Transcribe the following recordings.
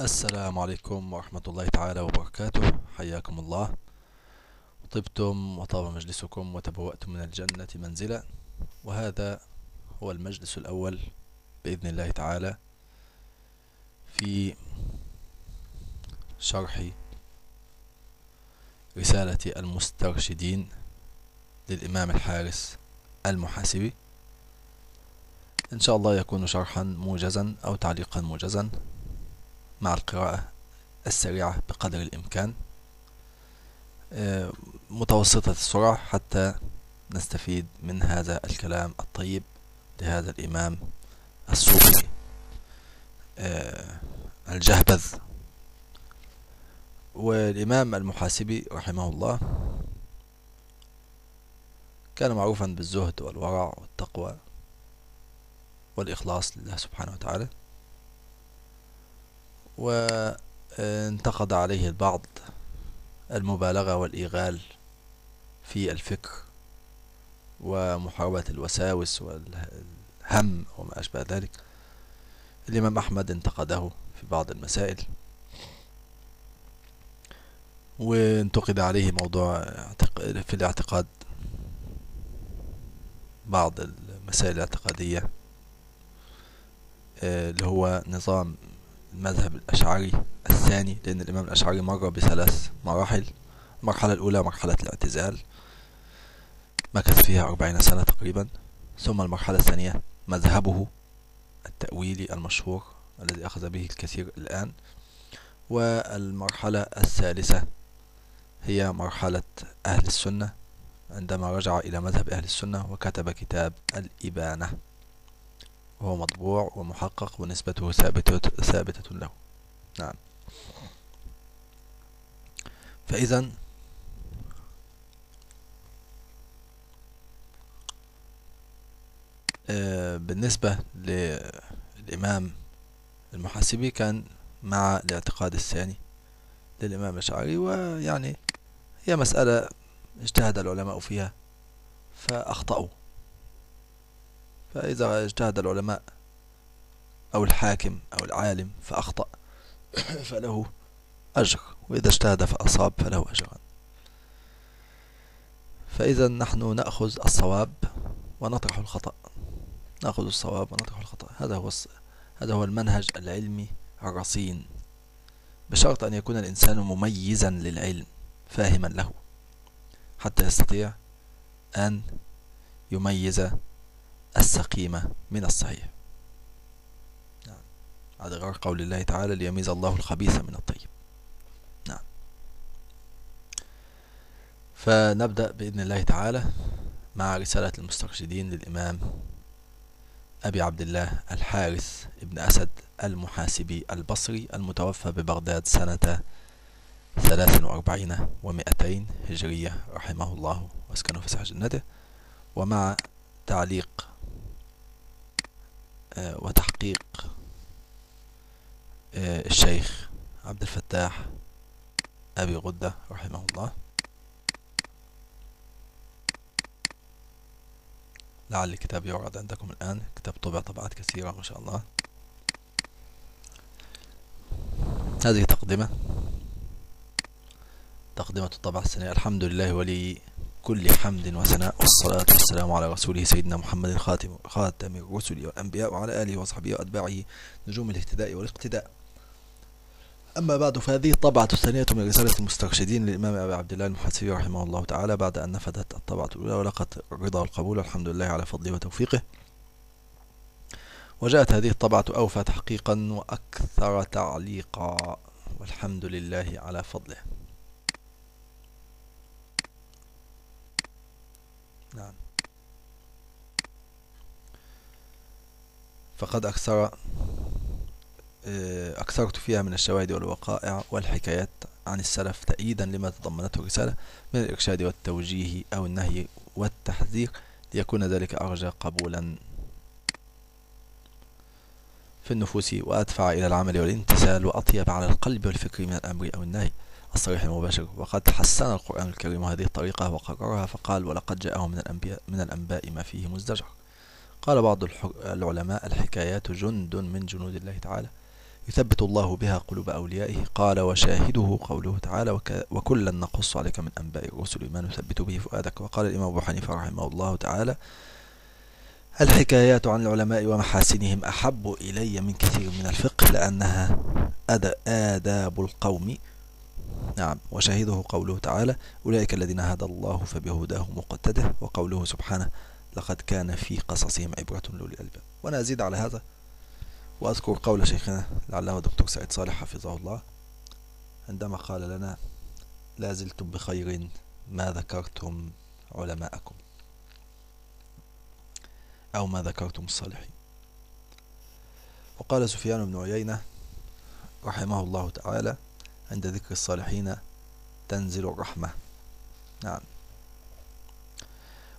السلام عليكم ورحمة الله تعالى وبركاته. حياكم الله. طبتم وطاب مجلسكم وتبوأتم من الجنة منزلا. وهذا هو المجلس الأول بإذن الله تعالى في شرح رسالة المسترشدين للإمام الحارس المحاسبي. إن شاء الله يكون شرحا موجزا أو تعليقا موجزا. مع القراءة السريعة بقدر الإمكان. آه، متوسطة السرعة حتى نستفيد من هذا الكلام الطيب لهذا الإمام الصوفي. آه، الجهبذ. والإمام المحاسبي رحمه الله كان معروفا بالزهد والورع والتقوى والإخلاص لله سبحانه وتعالى. وانتقد عليه البعض المبالغة والإيغال في الفكر ومحاربة الوساوس والهم وما أشبه ذلك. الإمام أحمد انتقده في بعض المسائل. وانتقد عليه موضوع في الاعتقاد بعض المسائل الاعتقادية آه، اللي هو نظام المذهب الأشعري الثاني لأن الإمام الأشعري مر بثلاث مراحل. المرحلة الأولى مرحلة الاعتزال مكث فيها أربعين سنة تقريبا. ثم المرحلة الثانية مذهبه التأويلي المشهور الذي أخذ به الكثير الآن. والمرحلة الثالثة هي مرحلة أهل السنة. عندما رجع إلى مذهب أهل السنة وكتب كتاب الإبانة. وهو مطبوع ومحقق ونسبته ثابتة, ثابتة له. نعم. فإذا آه، بالنسبة للإمام المحاسبي كان مع الاعتقاد الثاني للإمام الأشعري ويعني هي مسألة اجتهد العلماء فيها فأخطأوا. فإذا اجتهد العلماء أو الحاكم أو العالم فأخطأ فله أجر وإذا اجتهد فأصاب فله أجران. فإذا نحن نأخذ الصواب ونطرح الخطأ. نأخذ الصواب ونطرح الخطأ. هذا هو هذا هو المنهج العلمي الرصين. بشرط أن يكون الإنسان مميزا للعلم فاهما له حتى يستطيع أن يميز السقيمة من الصحيح. نعم. هذا غير قول الله تعالى ليميز الله الخبيث من الطيب نعم. فنبدأ بإذن الله تعالى مع رسالة المسترشدين للإمام أبي عبد الله الحارث ابن أسد المحاسبي البصري المتوفى ببغداد سنة ثلاث وأربعين ومائتين هجرية رحمه الله واسكنه في سحر جنته. ومع تعليق وتحقيق آه، الشيخ عبد الفتاح أبي غدة رحمه الله. لعل الكتاب يعرض عندكم الآن. كتاب طبع طبعات كثيرة ما شاء الله. هذه تقدمة تقدمة الطبعة السنة. الحمد لله ولي كل حمد وثناء والصلاة والسلام على رسوله سيدنا محمد خاتم خاتم الرسل والأنبياء وعلى آله وصحبه وأتباعه نجوم الاهتداء والاقتداء. أما بعد فهذه الطبعة الثانية من رسالة المسترشدين للإمام أبي عبد الله المحاسبي رحمه الله تعالى بعد أن نفذت الطبعة الأولى ولقت الرضا والقبول الحمد لله على فضله وتوفيقه. وجاءت هذه الطبعة أوفى تحقيقا وأكثر تعليقا والحمد لله على فضله. نعم. فقد أكثر آه، أكثرت فيها من الشواهد والوقائع والحكايات عن السلف تأييدا لما تضمنته الرسالة من الإرشاد والتوجيه أو النهي والتحذير ليكون ذلك أرجى قبولا في النفوس وأدفع إلى العمل والامتثال وأطيب على القلب والفكر من الأمر أو النهي. الصريح المباشر. وقد حسن القرآن الكريم هذه الطريقة وقررها فقال ولقد جاءهم من الأنبياء من الأنباء ما فيه مزدجر. قال بعض العلماء الحكايات جند من جنود الله تعالى. يثبت الله بها قلوب أوليائه. قال وشاهده قوله تعالى وكلا نقص عليك من أنباء الرسل ما نثبت به فؤادك. وقال الإمام أبو حنيفة رحمه الله تعالى الحكايات عن العلماء ومحاسنهم أحب إلي من كثير من الفقه لأنها آداب القوم نعم وشاهده قوله تعالى أولئك الذين هدى الله فبهداه مقتده وقوله سبحانه لقد كان في قصصهم عبرة لأولي الألباب وأنا أزيد على هذا وأذكر قول شيخنا لعله دكتور سعيد صالح حفظه الله عندما قال لنا لا زلتم بخير ما ذكرتم علماءكم أو ما ذكرتم الصالحين. وقال سفيان بن عيينة رحمه الله تعالى عند ذكر الصالحين تنزل الرحمة. نعم.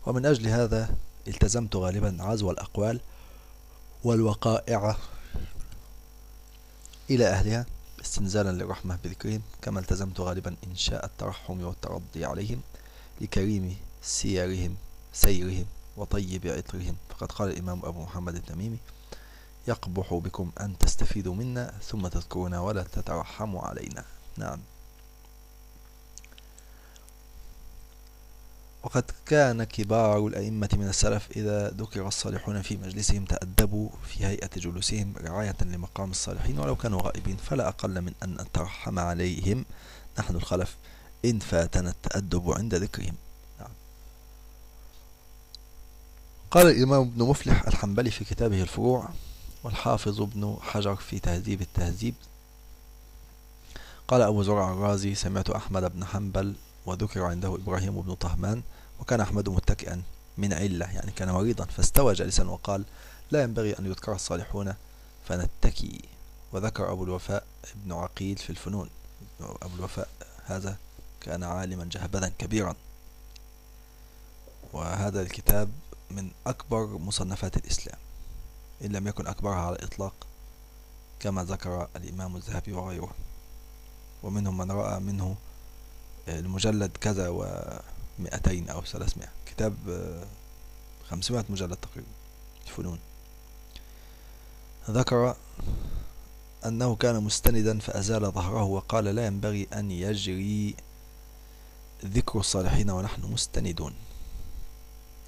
ومن أجل هذا التزمت غالبا عزو الأقوال والوقائع إلى أهلها استنزالا للرحمة بذكرهم كما التزمت غالبا إنشاء الترحم والترضي عليهم لكريم سيرهم سيرهم وطيب عطرهم. فقد قال الإمام أبو محمد التميمي يقبح بكم أن تستفيدوا منا ثم تذكرونا ولا تترحموا علينا. نعم. وقد كان كبار الأئمة من السلف إذا ذكر الصالحون في مجلسهم تأدبوا في هيئة جلوسهم رعاية لمقام الصالحين ولو كانوا غائبين فلا أقل من أن نترحم عليهم. نحن الخلف إن فاتنا التأدب عند ذكرهم. نعم. قال الإمام ابن مفلح الحنبلي في كتابه الفروع والحافظ ابن حجر في تهذيب التهذيب قال أبو زرع الرازي سمعت أحمد بن حنبل وذكر عنده إبراهيم بن طهمان وكان أحمد متكئا من علة يعني كان مريضا فاستوى جالسا وقال لا ينبغي أن يذكر الصالحون فنتكي. وذكر أبو الوفاء ابن عقيل في الفنون. أبو الوفاء هذا كان عالما جهبذا كبيرا. وهذا الكتاب من أكبر مصنفات الإسلام إن لم يكن أكبرها على الإطلاق كما ذكر الإمام الذهبي وغيره. ومنهم من رأى منه المجلد كذا ومئتين أو ثلاثمائة كتاب خمسمائة مجلد تقريبا. فنون ذكر أنه كان مستندا فأزال ظهره وقال لا ينبغي أن يجري ذكر الصالحين ونحن مستندون.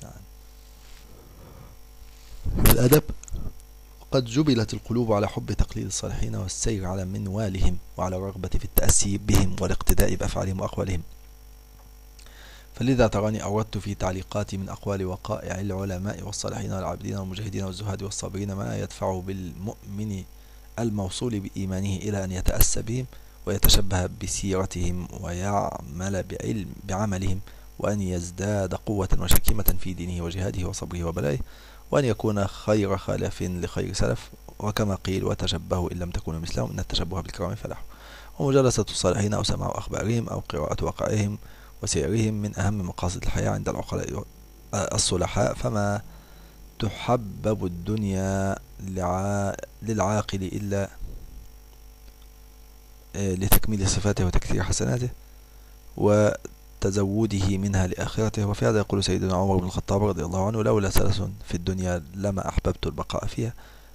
يعني الأدب قد جبلت القلوب على حب تقليد الصالحين والسير على منوالهم وعلى الرغبة في التأسي بهم والاقتداء بأفعالهم وأقوالهم. فلذا تراني أوردت في تعليقاتي من أقوال وقائع العلماء والصالحين والعابدين والمجاهدين والزهاد والصابرين ما يدفع بالمؤمن الموصول بإيمانه إلى أن يتأسى بهم ويتشبه بسيرتهم ويعمل بعلم بعملهم وأن يزداد قوة وشكيمة في دينه وجهاده وصبره وبلائه. وأن يكون خير خالف لخير سلف وكما قيل وتشبهوا إن لم تكونوا مثلهم إن التشبه بالكرام فلاح ومجالسة الصالحين أو سماع أخبارهم أو قراءة واقعهم وسيرهم من أهم مقاصد الحياة عند العقلاء الصلحاء. فما تحبب الدنيا للعاقل إلا آه، لتكميل صفاته وتكثير حسناته تزوده منها لآخرته. وفي هذا يقول سيدنا عمر بن الخطاب رضي الله عنه لولا ثلاث في الدنيا لما أحببت البقاء فيها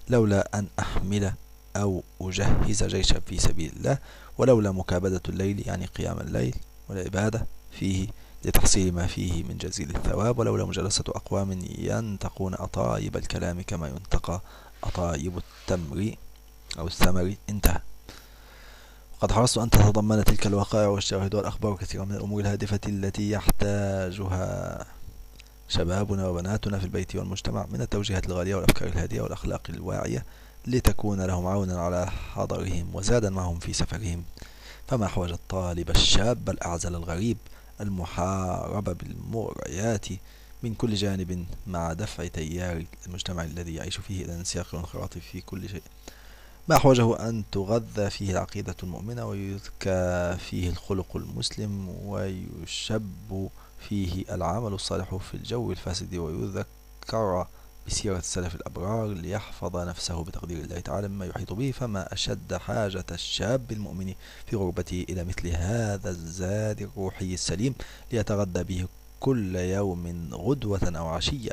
لولا أن أحمل أو أجهز جيشا في سبيل الله ولولا مكابدة الليل يعني قيام الليل والعبادة فيه لتحصيل ما فيه من جزيل الثواب ولولا مجالسة أقوام ينتقون أطايب الكلام كما ينتقى أطايب التمر أو الثمر انتهى. قد حرصت أن تتضمن تلك الوقائع والشواهد والأخبار كثيرا من الأمور الهادفة التي يحتاجها شبابنا وبناتنا في البيت والمجتمع من التوجيهات الغالية والأفكار الهادية والأخلاق الواعية لتكون لهم عونا على حضرهم وزادا معهم في سفرهم. فما أحوج الطالب الشاب الأعزل الغريب المحارب بالمغريات من كل جانب مع دفع تيار المجتمع الذي يعيش فيه إلى انسياق وانخراط في كل شيء. ما أحوجه أن تغذى فيه العقيدة المؤمنة ويذكى فيه الخلق المسلم ويشب فيه العمل الصالح في الجو الفاسد ويذكر بسيرة السلف الأبرار ليحفظ نفسه بتقدير الله تعالى مما يحيط به فما أشد حاجة الشاب المؤمن في غربته إلى مثل هذا الزاد الروحي السليم ليتغذى به كل يوم غدوة أو عشية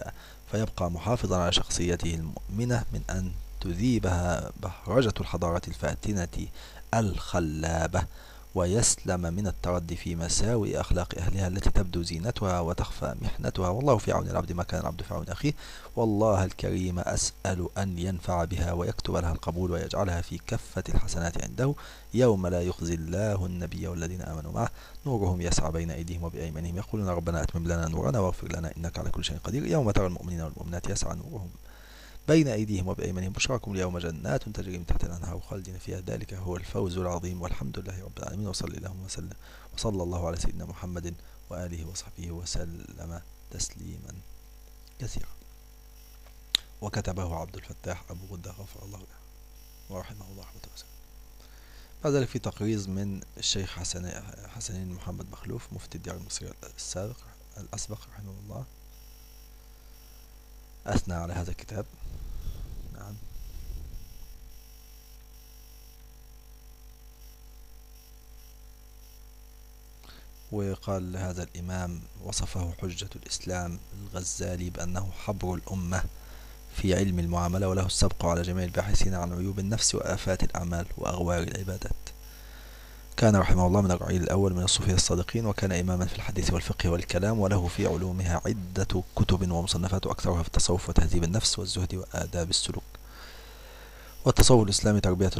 فيبقى محافظا على شخصيته المؤمنة من أن تذيبها بهرجة الحضارة الفاتنة الخلابة ويسلم من التردي في مساوئ أخلاق أهلها التي تبدو زينتها وتخفى محنتها. والله في عون العبد ما كان العبد في عون أخيه. والله الكريم أسأل أن ينفع بها ويكتب لها القبول ويجعلها في كفة الحسنات عنده. يوم لا يخزي الله النبي والذين آمنوا معه. نورهم يسعى بين أيديهم وبأيمانهم. يقولون ربنا أتمم لنا نورنا واغفر لنا إنك على كل شيء قدير. يوم ترى المؤمنين والمؤمنات يسعى نورهم بين أيديهم وبأيمانهم. بشراكم اليوم جنات تجري من تحت الأنهار خالدين فيها. ذلك هو الفوز العظيم. والحمد لله رب العالمين. وصلى اللهم وسلم وصلى الله على سيدنا محمد وآله وصحبه وسلم تسليما كثيرا. وكتبه عبد الفتاح أبو غدة غفر الله له ورحمه الله رحمة وسلم بعد ذلك في تقريز من الشيخ حسن حسنين محمد مخلوف مفتي الديار المصري السابق الأسبق رحمه الله. أثنى على هذا الكتاب. نعم. وقال هذا الإمام وصفه حجة الإسلام الغزالي بأنه حبر الأمة في علم المعاملة وله السبق على جميع الباحثين عن عيوب النفس وآفات الأعمال وأغوار العبادات. كان رحمه الله من الرعيل الأول من الصوفية الصادقين وكان إماما في الحديث والفقه والكلام وله في علومها عدة كتب ومصنفات وأكثرها في التصوف وتهذيب النفس والزهد وآداب السلوك. والتصوف الإسلامي تربية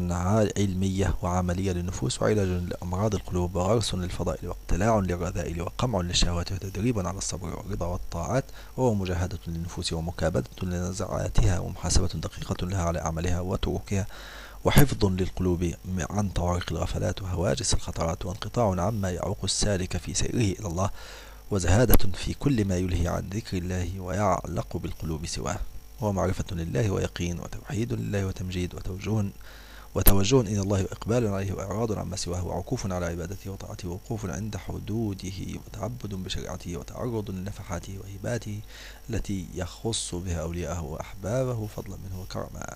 علمية وعملية للنفوس وعلاج لأمراض القلوب وغرس للفضائل واقتلاع للرذائل وقمع للشهوات وتدريب على الصبر والرضا والطاعات وهو مجاهدة للنفوس ومكابدة لنزعاتها ومحاسبة دقيقة لها على أعمالها وتركها. وحفظ للقلوب عن طوارق الغفلات وهواجس الخطرات وانقطاع عما يعوق السالك في سيره إلى الله وزهادة في كل ما يلهي عن ذكر الله ويعلق بالقلوب سواه. ومعرفة لله ويقين وتوحيد لله وتمجيد وتوجه وتوجه إلى الله وإقبال عليه وإعراض عما سواه وعكوف على عبادته وطاعته ووقوف عند حدوده وتعبد بشريعته وتعرض لنفحاته وهباته التي يخص بها أولياءه وأحبابه فضلا منه وكرما.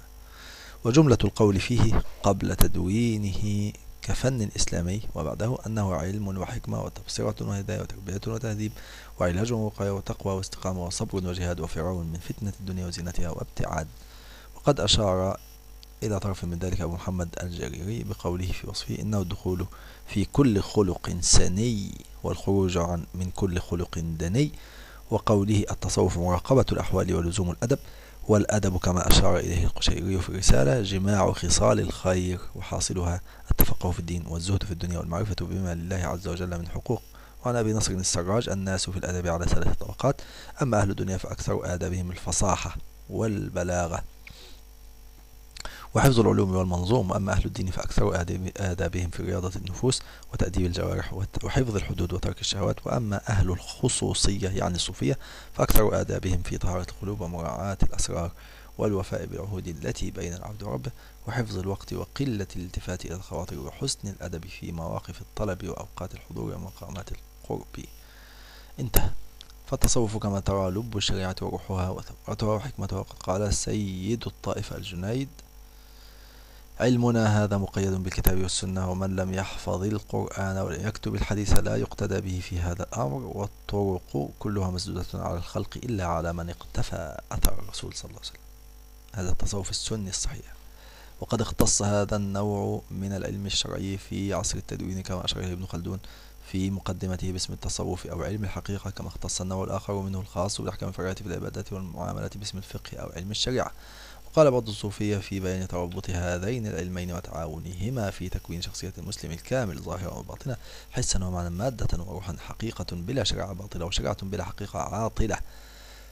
وجملة القول فيه قبل تدوينه كفن إسلامي وبعده أنه علم وحكمة وتبصرة وهداية وتربية وتهذيب وعلاج ووقاية وتقوى واستقامة وصبر وجهاد وفرار من فتنة الدنيا وزينتها وابتعاد. وقد أشار إلى طرف من ذلك أبو محمد الجريري بقوله في وصفه إنه الدخول في كل خلق سني والخروج عن من كل خلق دني وقوله التصوف مراقبة الأحوال ولزوم الأدب. والأدب كما أشار إليه القشيري في الرسالة جماع خصال الخير وحاصلها التفقه في الدين والزهد في الدنيا والمعرفة بما لله عز وجل من حقوق. وعن أبي نصر السراج الناس في الأدب على ثلاث طبقات أما أهل الدنيا فأكثر آدابهم الفصاحة والبلاغة. وحفظ العلوم والمنظوم. أما أهل الدين فأكثر آدابهم في رياضة النفوس وتأديب الجوارح وحفظ الحدود وترك الشهوات. وأما أهل الخصوصية يعني الصوفية فأكثر آدابهم في طهارة القلوب ومراعاة الأسرار والوفاء بالعهود التي بين العبد وربه وحفظ الوقت وقلة الالتفات إلى الخواطر وحسن الأدب في مواقف الطلب وأوقات الحضور ومقامات القرب. انتهى. فالتصوف كما ترى لب الشريعة وروحها وثمرتها وحكمتها. وقد قال سيد الطائفة الجنيد علمنا هذا مقيد بالكتاب والسنة ومن لم يحفظ القرآن ولم يكتب الحديث لا يقتدى به في هذا الأمر والطرق كلها مسدودة على الخلق إلا على من اقتفى أثر الرسول صلى الله عليه وسلم. هذا التصوف السني الصحيح. وقد اختص هذا النوع من العلم الشرعي في عصر التدوين كما أشار ابن خلدون في مقدمته باسم التصوف أو علم الحقيقة كما اختص النوع الآخر منه الخاص بالأحكام الفرعية في العبادات والمعاملات باسم الفقه أو علم الشريعة. وقال بعض الصوفية في بيان تربط هذين العلمين وتعاونهما في تكوين شخصية المسلم الكامل ظاهرا وباطنة حسا ومعنى مادة وروحا حقيقة بلا شريعة باطلة وشريعة بلا حقيقة عاطلة.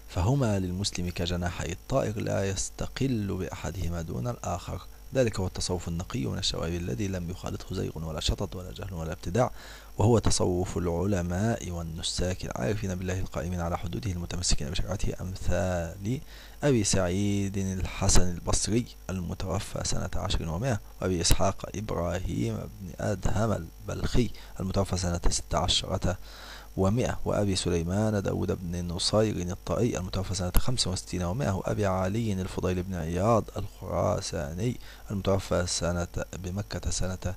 فهما للمسلم كجناحي الطائر لا يستقل بأحدهما دون الآخر. ذلك هو التصوف النقي من الشوائب الذي لم يخالطه زيغ ولا شطط ولا جهل ولا ابتداع. وهو تصوف العلماء والنساك العارفين بالله القائمين على حدوده المتمسكين بشريعته أمثال أبي سعيد الحسن البصري المتوفى سنة عشر ومائة وأبي إسحاق إبراهيم بن أدهم البلخي المتوفى سنة ست عشرة ومائة وأبي سليمان داود بن نصير الطائي المتوفى سنة خمس وستين ومائة وأبي علي الفضيل بن عياض الخراساني المتوفى سنة بمكة سنة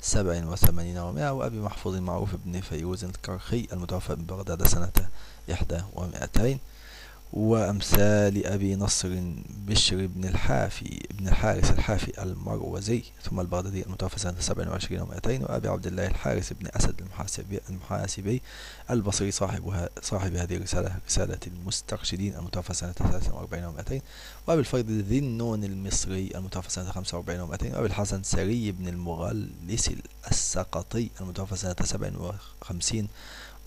سبع وثمانين ومائة وأبي محفوظ المعروف بن فيروز الكرخي المتوفى ببغداد سنة إحدى ومائتين وأمثال أبي نصر بشر بن الحافي بن الحارث الحافي المروزي ثم البغدادي المتوفى سنة 27 و200 وأبي عبد الله الحارث بن أسد المحاسبي, المحاسبي البصري صاحب صاحب هذه الرسالة رسالة المسترشدين المتوفى سنة 43 و200 وأبي الفرد ذي النون المصري المتوفى سنة 45 و200 وأبي الحسن سري بن المغلس السقطي المتوفى سنة 57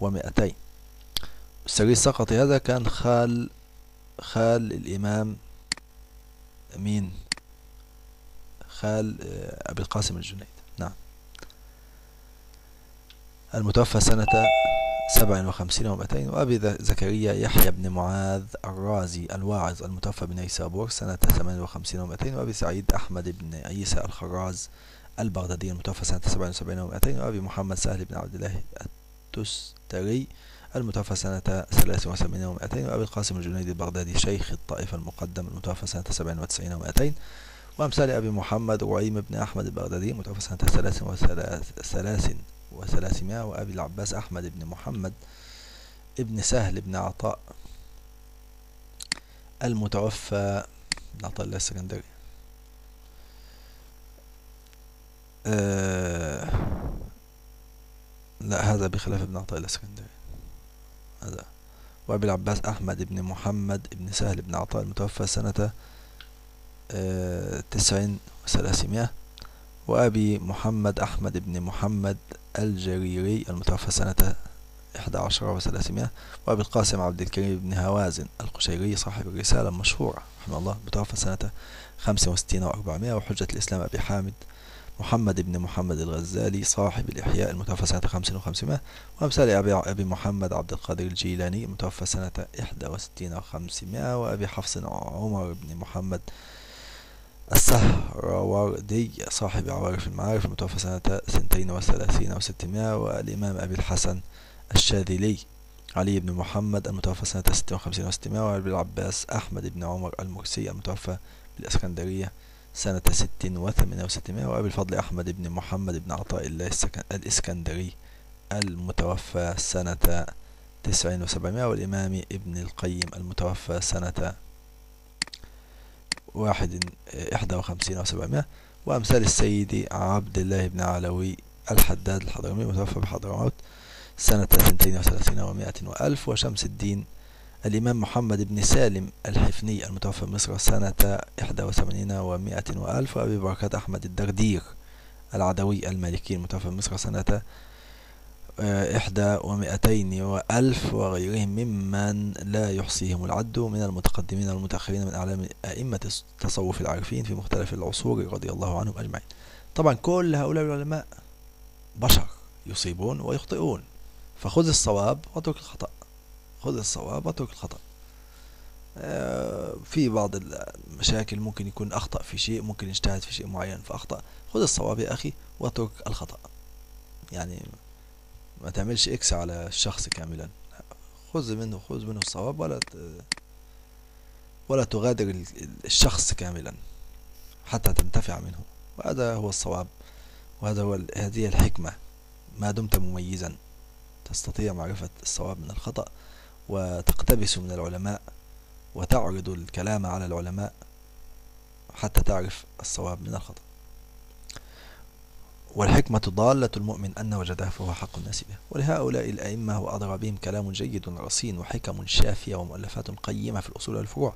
و200 السري السقطي هذا كان خال خال الإمام مين؟ خال آه، أبي القاسم الجنيد. نعم. المتوفى سنة سبع وخمسين ومئتين وأبي زكريا يحيى بن معاذ الرازي الواعظ المتوفى بنيسابور سنة ثمان وخمسين ومئتين وأبي سعيد أحمد بن عيسى الخراز البغدادي المتوفى سنة سبع وسبعين ومئتين وأبي محمد سهل بن عبد الله التستري المتوفى سنة ثلاث وثمانين ومائتين وأبي القاسم الجنيدي البغدادي شيخ الطائفة المقدم المتوفى سنة سبع وتسعين ومائتين وأمثال أبي محمد رعيم بن أحمد البغدادي المتوفى سنة ثلاث وثلاث وثلاثمائة وأبي العباس أحمد بن محمد ابن سهل بن عطاء المتوفى. بن عطاء الله السكندري آه لا هذا بخلاف ابن عطاء الاسكندري هذا. وأبي العباس أحمد بن محمد بن سهل بن عطاء المتوفى سنة آه، تسعين وثلاثمائة. وأبي محمد أحمد بن محمد الجريري المتوفى سنة إحدى عشر وثلاثمائة. وأبي القاسم عبد الكريم بن هوازن القشيري صاحب الرسالة المشهورة رحمه الله متوفى سنة خمسة وستين وأربعمائة وحجة الإسلام أبي حامد محمد بن محمد الغزالي صاحب الإحياء المتوفى سنة خمسين وخمسمائة وأمثال أبي, أبي محمد عبد القادر الجيلاني المتوفى سنة إحدى وستين وخمسمائة وأبي حفص عمر بن محمد السهروردي صاحب عوارف المعارف المتوفى سنة سنتين وثلاثين وستمائة والإمام أبي الحسن الشاذلي علي بن محمد المتوفى سنة ستة وخمسين وستمائة وأبي العباس أحمد بن عمر المرسي المتوفى بالإسكندرية سنة ست وثمانية وستمائة وأبي الفضل أحمد بن محمد بن عطاء الله الإسكندري المتوفى سنة تسعين وسبعمائة والإمام ابن القيم المتوفى سنة واحد إحدى وخمسين وسبعمائة وأمثال السيد عبد الله بن علوي الحداد الحضرمي المتوفى بحضرموت سنة ثنتين وثلاثين ومائة وألف وشمس الدين الإمام محمد بن سالم الحفني المتوفى بمصر سنة 81 ومائة وألف وأبي بركات أحمد الدردير العدوي المالكي المتوفى بمصر سنة آه، إحدى ومائتين وألف وغيرهم ممن لا يحصيهم العد من المتقدمين والمتأخرين من أعلام أئمة التصوف العارفين في مختلف العصور رضي الله عنهم أجمعين. طبعا كل هؤلاء العلماء بشر يصيبون ويخطئون فخذ الصواب واترك الخطأ. خذ الصواب واترك الخطأ. آه، في بعض المشاكل ممكن يكون أخطأ في شيء ممكن يجتهد في شيء معين فأخطأ. خذ الصواب يا أخي واترك الخطأ. يعني ما تعملش إكس على الشخص كاملا. خذ منه خذ منه الصواب ولا ولا تغادر الشخص كاملا حتى تنتفع منه. وهذا هو الصواب. وهذا هو هذه الحكمة. ما دمت مميزا. تستطيع معرفة الصواب من الخطأ. وتقتبس من العلماء وتعرض الكلام على العلماء حتى تعرف الصواب من الخطأ. والحكمة ضالة المؤمن أن وجدها فهو حق الناس به ولهؤلاء الأئمة وأدرى بهم كلام جيد رصين وحكم شافية ومؤلفات قيمة في الأصول والفروع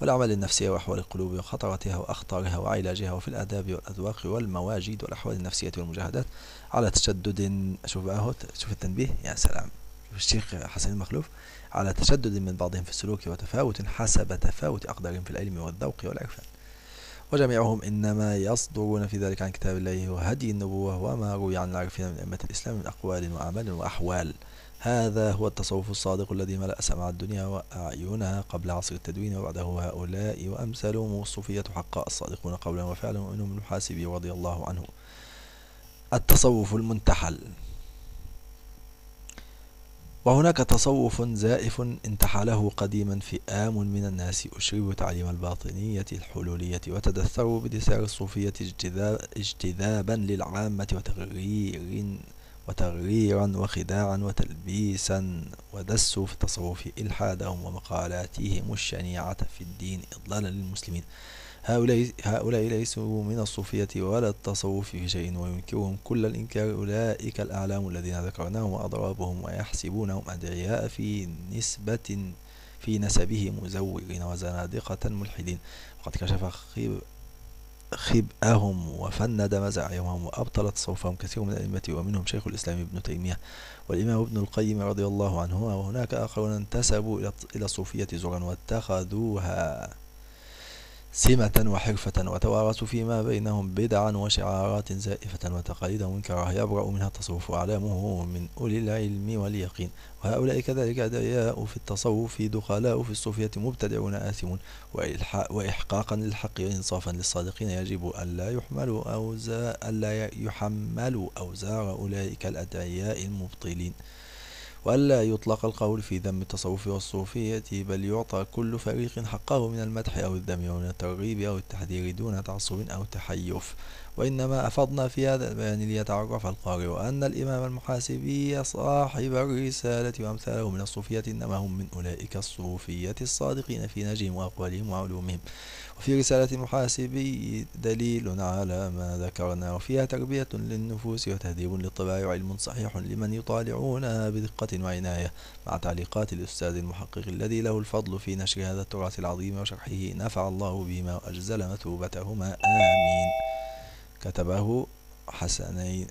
والأعمال النفسية وأحوال القلوب وخطرتها وأخطارها وعلاجها وفي الآداب والأذواق والمواجد والأحوال النفسية والمجاهدات على تشدد. شوف شوف التنبيه. يا سلام. الشيخ حسن المخلوف على تشدد من بعضهم في السلوك وتفاوت حسب تفاوت أقدارهم في العلم والذوق والعرفان. وجميعهم إنما يصدرون في ذلك عن كتاب الله وهدي النبوة وما روي عن العارفين من أئمة الإسلام من أقوال وأعمال وأحوال. هذا هو التصوف الصادق الذي ملأ سمع الدنيا وأعينها قبل عصر التدوين وبعده هؤلاء وأمثالهم الصوفية حقا الصادقون قولا وفعلا ومنهم المحاسبي رضي الله عنه. التصوف المنتحل. وهناك تصوف زائف انتحله قديما فئام من الناس أشربوا تعليم الباطنية الحلولية وتدثروا بدسار الصوفية اجتذابا للعامة وتغرير وتغريرا وخداعا وتلبيسا. ودسوا في التصوف إلحادهم ومقالاتهم الشنيعة في الدين إضلالا للمسلمين. هؤلاء, هؤلاء ليسوا من الصوفية ولا التصوف في شيء وينكرهم كل الإنكار أولئك الأعلام الذين ذكرناهم وأضرابهم ويحسبونهم أدعياء في نسبة في نسبه مزورين وزنادقة ملحدين. وقد كشف خيب خبئهم وفند مزاعمهم وأبطل تصوفهم كثير من الأئمة ومنهم شيخ الإسلام ابن تيمية والإمام ابن القيم رضي الله عنهما. وهناك آخرون انتسبوا إلى الصوفية زورا واتخذوها. سمة وحرفة وتوارثوا فيما بينهم بدعا وشعارات زائفة وتقاليدا منكرة يبرأ منها التصوف وأعلامه من أولي العلم واليقين وهؤلاء كذلك أدعياء في التصوف دخلاء في الصوفية مبتدعون آثمون وإحقاقا للحق وإنصافا للصادقين يجب ألا يحملوا أوزار ألا يحملوا أوزار أولئك الأدعياء المبطلين وألا يطلق القول في ذم التصوف والصوفية بل يعطى كل فريق حقه من المدح أو الذم ومن الترغيب أو التحذير دون تعصب أو تحيف. وإنما أفضنا في هذا البيان ليتعرف القارئ أن الإمام المحاسبي صاحب الرسالة وأمثاله من الصوفية إنما هم من أولئك الصوفية الصادقين في نجيم وأقوالهم وعلومهم. وفي رسالة المحاسبي دليل على ما ذكرنا وفيها تربية للنفوس وتهذيب للطباع وعلم صحيح لمن يطالعونها بدقة وعناية مع تعليقات الأستاذ المحقق الذي له الفضل في نشر هذا التراث العظيم وشرحه. نفع الله بهما وأجزل مثوبتهما. آمين. كتبه حسنين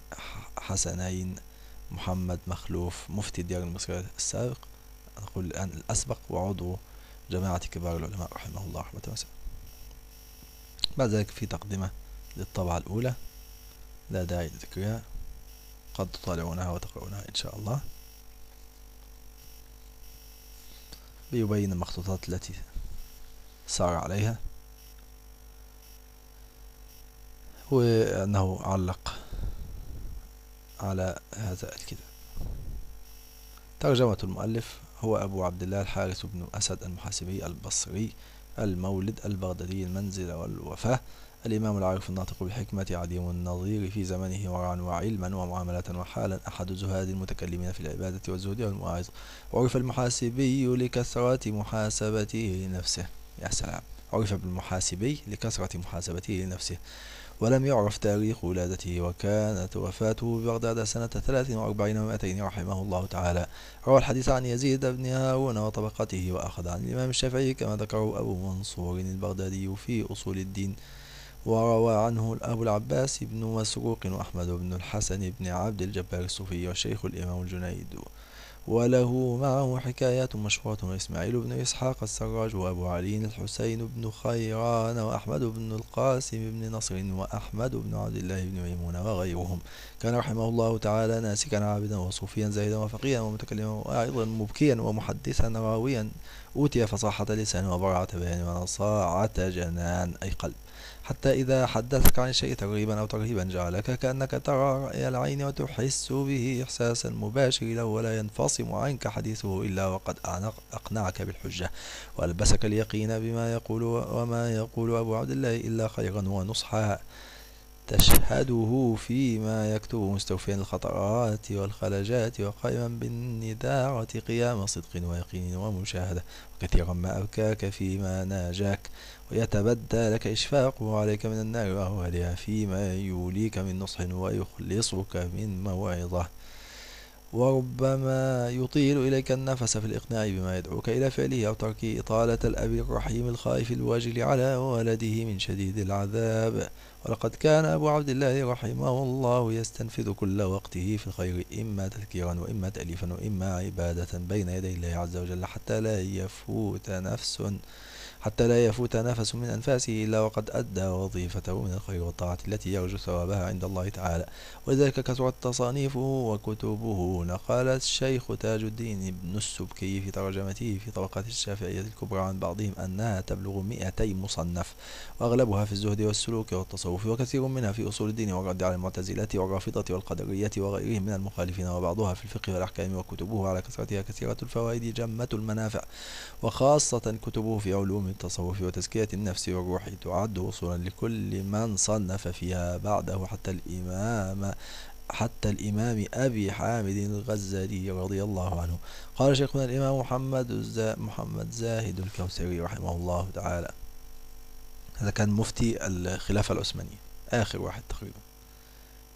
حسنين محمد مخلوف مفتي الديار المصرية السابق. نقول الآن الأسبق وعضو جماعة كبار العلماء رحمه الله. رحمة واسعة بعد ذلك في تقدمة للطبعة الأولى. لا داعي لذكرها. قد تطالعونها وتقرؤونها إن شاء الله. بيبين المخطوطات التي سار عليها. وأنه علق على هذا الكتاب. ترجمة المؤلف هو أبو عبد الله الحارث بن أسد المحاسبي البصري. المولد البغدادي المنزل والوفاة. الإمام العارف الناطق بالحكمة عديم النظير في زمنه ورعا وعلما ومعاملة وحالا أحد زهاد المتكلمين في العبادة والزهد والمواعظ وعرف المحاسبي لكثرة محاسبته لنفسه. يا سلام. عرف بالمحاسبي لكثرة محاسبته لنفسه. ولم يعرف تاريخ ولادته وكانت وفاته ببغداد سنة 43 ومائتين رحمه الله تعالى. روى الحديث عن يزيد بن هارون وطبقته وأخذ عن الإمام الشافعي كما ذكره أبو منصور البغدادي في أصول الدين. وروى عنه أبو العباس بن مسروق وأحمد بن الحسن بن عبد الجبار الصوفي والشيخ الإمام الجنيد. وله معه حكايات مشهورة وإسماعيل بن إسحاق السراج وأبو علي الحسين بن خيران وأحمد بن القاسم بن نصر وأحمد بن عبد الله بن ميمون وغيرهم. كان رحمه الله تعالى ناسكا عابدا وصوفيا زاهدا وفقيا ومتكلما وأيضا مبكيا ومحدثا راويا. أوتي فصاحة لسان وبراعة بيان ونصاعة جنان. أي قلب. حتى إذا حدثك عن شيء ترغيبا أو ترهيبا جعلك كأنك ترى رأي العين وتحس به إحساسا مباشر له ولا ينفصم عنك حديثه إلا وقد أقنعك بالحجة. وألبسك اليقين بما يقول وما يقول أبو عبد الله إلا خيرا ونصحا. تشهده فيما يكتب مستوفيا الخطرات والخلجات وقائما بالنداعة قيام صدق ويقين ومشاهدة. وكثيرا ما أبكاك فيما ناجاك. ويتبدى لك إشفاقه عليك من النار وأهوالها فيما يوليك من نصح ويخلصك من موعظة. وربما يطيل إليك النفس في الإقناع بما يدعوك إلى فعله أو ترك إطالة الأب الرحيم الخائف الواجل على ولده من شديد العذاب. ولقد كان أبو عبد الله رحمه الله يستنفذ كل وقته في الخير إما تذكيرا وإما تأليفا وإما عبادة بين يدي الله عز وجل حتى لا يفوت نفس. حتى لا يفوت نفس من أنفاسه إلا وقد أدى وظيفته من الخير والطاعة التي يرجو ثوابها عند الله تعالى. ولذلك كثرت تصانيفه وكتبه. نقل الشيخ تاج الدين بن السبكي في ترجمته في طبقات الشافعية الكبرى عن بعضهم أنها تبلغ مئتي مصنف وأغلبها في الزهد والسلوك والتصوف وكثير منها في أصول الدين والرد على المعتزلة والرافضة والقدرية وغيرهم من المخالفين وبعضها في الفقه والأحكام وكتبه على كثرتها كثيرة الفوائد جمة المنافع وخاصة كتبه في علوم التصوف وتزكية النفس والروح تعد وصولا لكل من صنف فيها بعده. حتى الإمام حتى الإمام أبي حامد الغزالي رضي الله عنه. قال شيخنا الإمام محمد محمد زاهد الكوثري رحمه الله تعالى. هذا كان مفتي الخلافة العثمانية آخر واحد تقريبا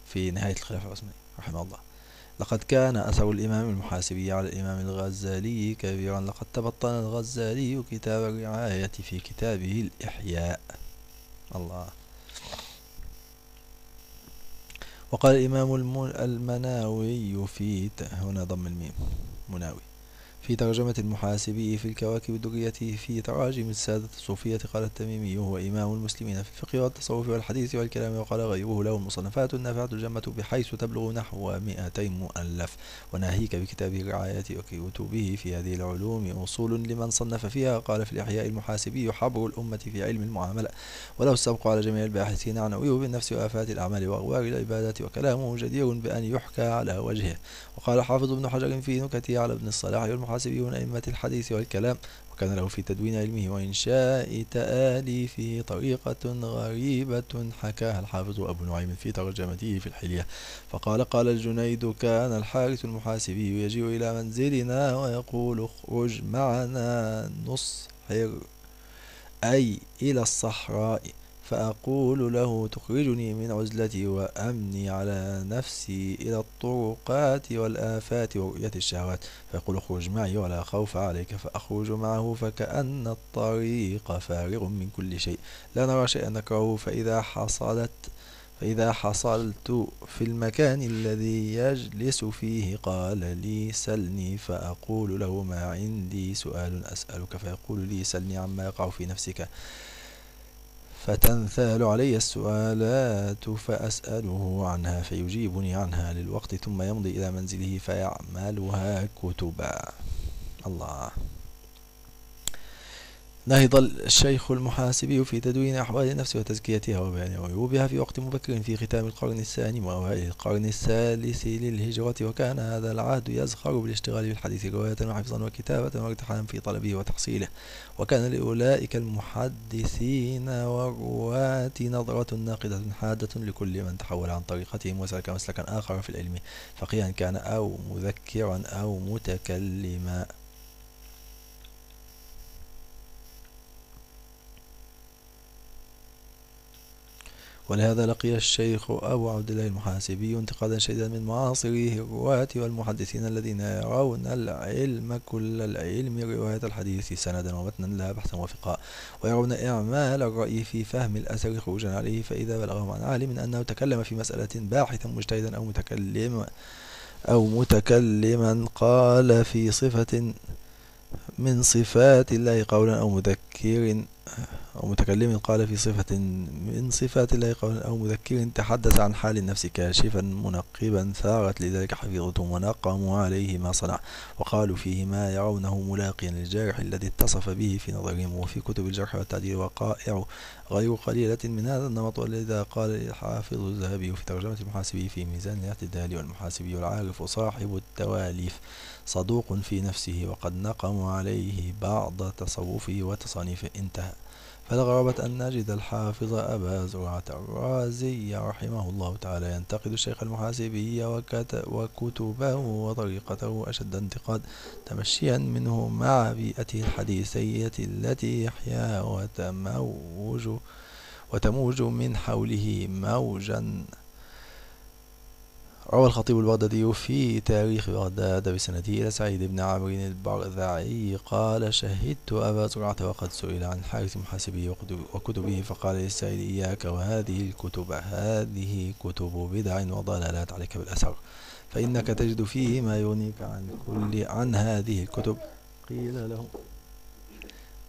في نهاية الخلافة العثمانية رحمه الله. لقد كان أثر الإمام المحاسبي على الإمام الغزالي كبيرا. لقد تبطن الغزالي كتاب الرعاية في كتابه الإحياء. الله. وقال الإمام المناوي في هنا ضم الميم. مناوي. في ترجمة المحاسبي في الكواكب الدرية في تراجم السادة الصوفية قال التميمي هو إمام المسلمين في الفقه والتصوف والحديث والكلام وقال غيره له المصنفات النافعة الجمة بحيث تبلغ نحو مئتي مؤلف. وناهيك بكتابه الرعاية وكتبه في هذه العلوم أصول لمن صنف فيها قال في الإحياء المحاسبي حبر الأمة في علم المعاملة. وله السبق على جميع الباحثين عن عيوب النفس وآفات الأعمال وأغوار العبادات وكلامه جدير بأن يحكى على وجهه. وقال حافظ ابن حجر في نكته على ابن الصلاح والمحاسبي أئمة الحديث والكلام وكان له في تدوين علمه وإنشاء تآليفه طريقة غريبة حكاها الحافظ أبو نعيم في ترجمته في الحلية. فقال قال الجنيد كان الحارث المحاسبي يجيء إلى منزلنا ويقول اخرج معنا نصحر أي إلى الصحراء فأقول له تخرجني من عزلتي وأمني على نفسي إلى الطرقات والآفات ورؤية الشهوات. فيقول اخرج معي ولا خوف عليك فأخرج معه فكأن الطريق فارغ من كل شيء. لا نرى شيئا نكرهه فإذا حصلت فإذا حصلت في المكان الذي يجلس فيه قال لي سلني فأقول له ما عندي سؤال أسألك. فيقول لي سلني عما يقع في نفسك. فتنثال علي السؤالات فأسأله عنها فيجيبني عنها للوقت ثم يمضي إلى منزله فيعملها كتبا. الله. نهض الشيخ المحاسبي في تدوين أحوال النفس وتزكيتها وبيان عيوبها في وقت مبكر في ختام القرن الثاني وأوائل القرن الثالث للهجرة وكان هذا العهد يزخر بالاشتغال بالحديث رواية وحفظا وكتابة وارتحالا في طلبه وتحصيله. وكان لأولئك المحدثين والرواة نظرة ناقدة حادة لكل من تحول عن طريقتهم وسلك مسلكا آخر في العلم فقيها كان أو مذكرا أو متكلما. ولهذا لقي الشيخ أبو عبد الله المحاسبي انتقادا شديدا من معاصريه الرواة والمحدثين الذين يرون العلم كل العلم رواية الحديث سندا ومتنا لا بحثا وفقاء ويرون إعمال الرأي في فهم الأثر خروجا عليه فإذا بلغهم عن عالم أنه تكلم في مسألة باحثا مجتهدا أو متكلم أو متكلما قال في صفة من صفات الله قولا أو مذكر أو متكلم قال في صفة من صفات الله قولا أو مذكر تحدث عن حال النفس كاشفا منقبا ثارت لذلك حفيظتهم ونقموا عليه ما صنع. وقالوا فيه ما يرونه ملاقيا للجارح الذي اتصف به في نظرهم وفي كتب الجرح والتعديل وقائع غير قليلة من هذا النمط. ولذا قال الحافظ الذهبي في ترجمة المحاسبي في ميزان الاعتدال والمحاسبي العارف صاحب التواليف صدوق في نفسه وقد نقموا عليه بعض تصوفه وتصانيفه. انتهى. فالغرابة أن نجد الحافظ أبا زرعة الرازي رحمه الله تعالى ينتقد الشيخ المحاسبي وكتبه وطريقته أشد انتقاد تمشيا منه مع بيئته الحديثية التي يحيا وتموج وتموج من حوله موجا روى الخطيب البغدادي في تاريخ بغداد بسنته إلى سعيد بن عمرو البرذعي قال شهدت أبا زرعة وقد سئل عن حارث محاسبه وكتبه فقال للسائل إياك وهذه الكتب هذه كتب بدع وضلالات عليك بالأثر فإنك تجد فيه ما يغنيك عن كل عن هذه الكتب. قيل له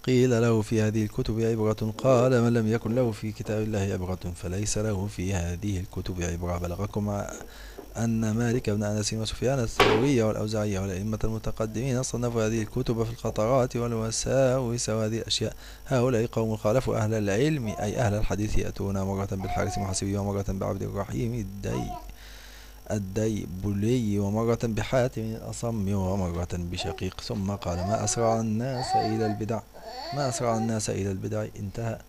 قيل له في هذه الكتب عبرة. قال من لم يكن له في كتاب الله عبرة فليس له في هذه الكتب عبرة بلغكم أن مالك بن أنس وسفيان الثوري والأوزاعي والأئمة المتقدمين صنفوا هذه الكتب في الخطرات والوساوس وهذه الأشياء. هؤلاء قوم خالفوا أهل العلم أي أهل الحديث يأتون مرة بالحارث المحاسبي ومرة بعبد الرحيم الدي الديبلي ومرة بحاتم الأصم ومرة بشقيق. ثم قال ما أسرع الناس إلى البدع ما أسرع الناس إلى البدع انتهى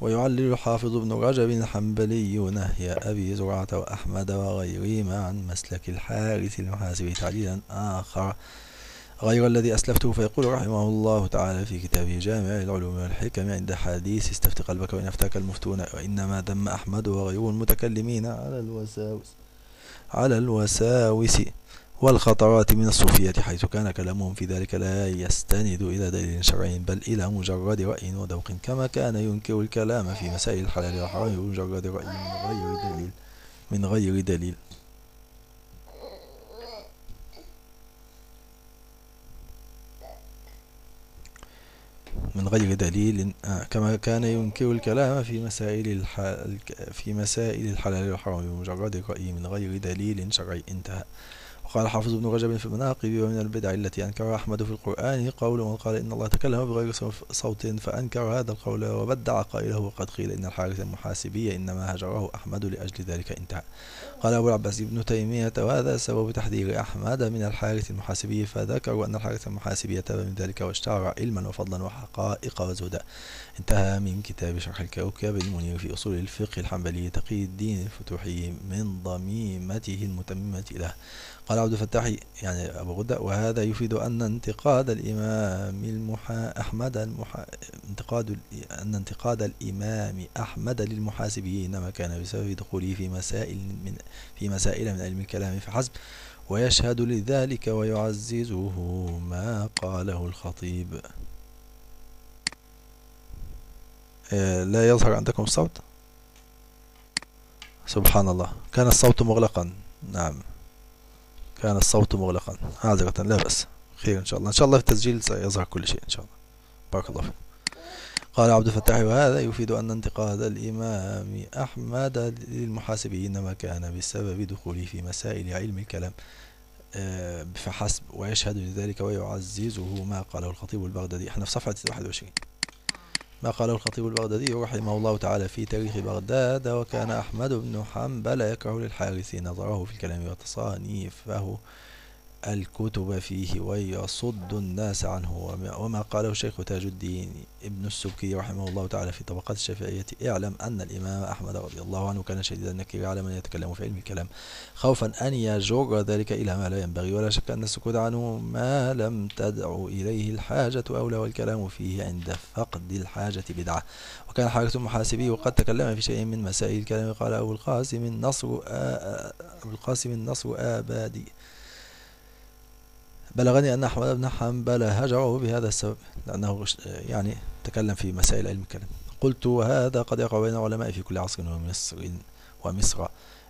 ويعلل الحافظ ابن رجب الحنبلي نهي أبي زرعة وأحمد وغيرهما عن مسلك الحارث المحاسبي تعليلا آخر. غير الذي أسلفته فيقول رحمه الله تعالى في كتابه جامع العلوم والحكم عند حديث استفت قلبك وإن أفتاك المفتون وإنما ذم أحمد وغيره المتكلمين على الوساوس. على الوساوس. والخطرات من الصوفية حيث كان كلامهم في ذلك لا يستند إلى دليل شرعي بل إلى مجرد رأي وذوق كما كان ينكر الكلام في مسائل الحلال والحرام بمجرد رأي من غير دليل من غير دليل. من غير دليل آه، كما كان ينكر الكلام في مسائل الح... في مسائل الحلال والحرام بمجرد رأي من غير دليل شرعي. انتهى. وقال حافظ ابن رجب في المناقب ومن البدع التي أنكرها أحمد في القرآن قول من قال إن الله تكلم بغير صوت فأنكر هذا القول وبدع قائله وقد قيل إن الحارث المحاسبي إنما هجره أحمد لأجل ذلك انتهى. قال أبو العباس ابن تيمية وهذا سبب تحذير أحمد من الحارث المحاسبي فذكروا أن الحارث المحاسبي تاب من ذلك واشتهر علما وفضلا وحقائق وزهدا. انتهى من كتاب شرح الكوكب المنير في أصول الفقه الحنبلي تقي الدين الفتوحي من ضميمته المتممة له. قال عبد الفتاح يعني أبو غدة وهذا يفيد أن انتقاد الإمام المحا أحمد المحا انتقاد أن انتقاد الإمام أحمد للمحاسبين إنما كان بسبب دخوله في مسائل من في مسائل من علم الكلام فحسب ويشهد لذلك ويعززه ما قاله الخطيب. لا يظهر عندكم الصوت؟ سبحان الله كان الصوت مغلقا. نعم. كان الصوت مغلقا. عذرة لا بأس. خير إن شاء الله. إن شاء الله في التسجيل سيظهر كل شيء إن شاء الله. بارك الله فيك. قال عبد الفتاح وهذا يفيد أن انتقاد الإمام أحمد للمحاسبين إنما كان بسبب دخوله في مسائل علم الكلام. آه، فحسب ويشهد لذلك ويعززه ما قاله الخطيب البغدادي. إحنا في صفحة 21 ما قاله الخطيب البغدادي رحمه الله تعالى في تاريخ بغداد وكان أحمد بن حنبل يكره للحارث نظره في الكلام وتصانيفه الكتب فيه ويصد الناس عنه وما قاله الشيخ تاج الدين ابن السبكي رحمه الله تعالى في طبقات الشافعية. اعلم أن الإمام أحمد رضي الله عنه كان شديد النكير على من يتكلم في علم الكلام. خوفا أن يجر ذلك إلى ما لا ينبغي ولا شك أن السكوت عنه ما لم تدعو إليه الحاجة أولى والكلام فيه عند فقد الحاجة بدعة. وكان حارث المحاسبي وقد تكلم في شيء من مسائل الكلام قال أبو القاسم النصر أبو القاسم النصر آبادي. بلغني أن أحمد بن حنبل هجره بهذا السبب لأنه يعني تكلم في مسائل علم الكلام. قلت وهذا قد يقع بين العلماء في كل عصر ومصر ومصر.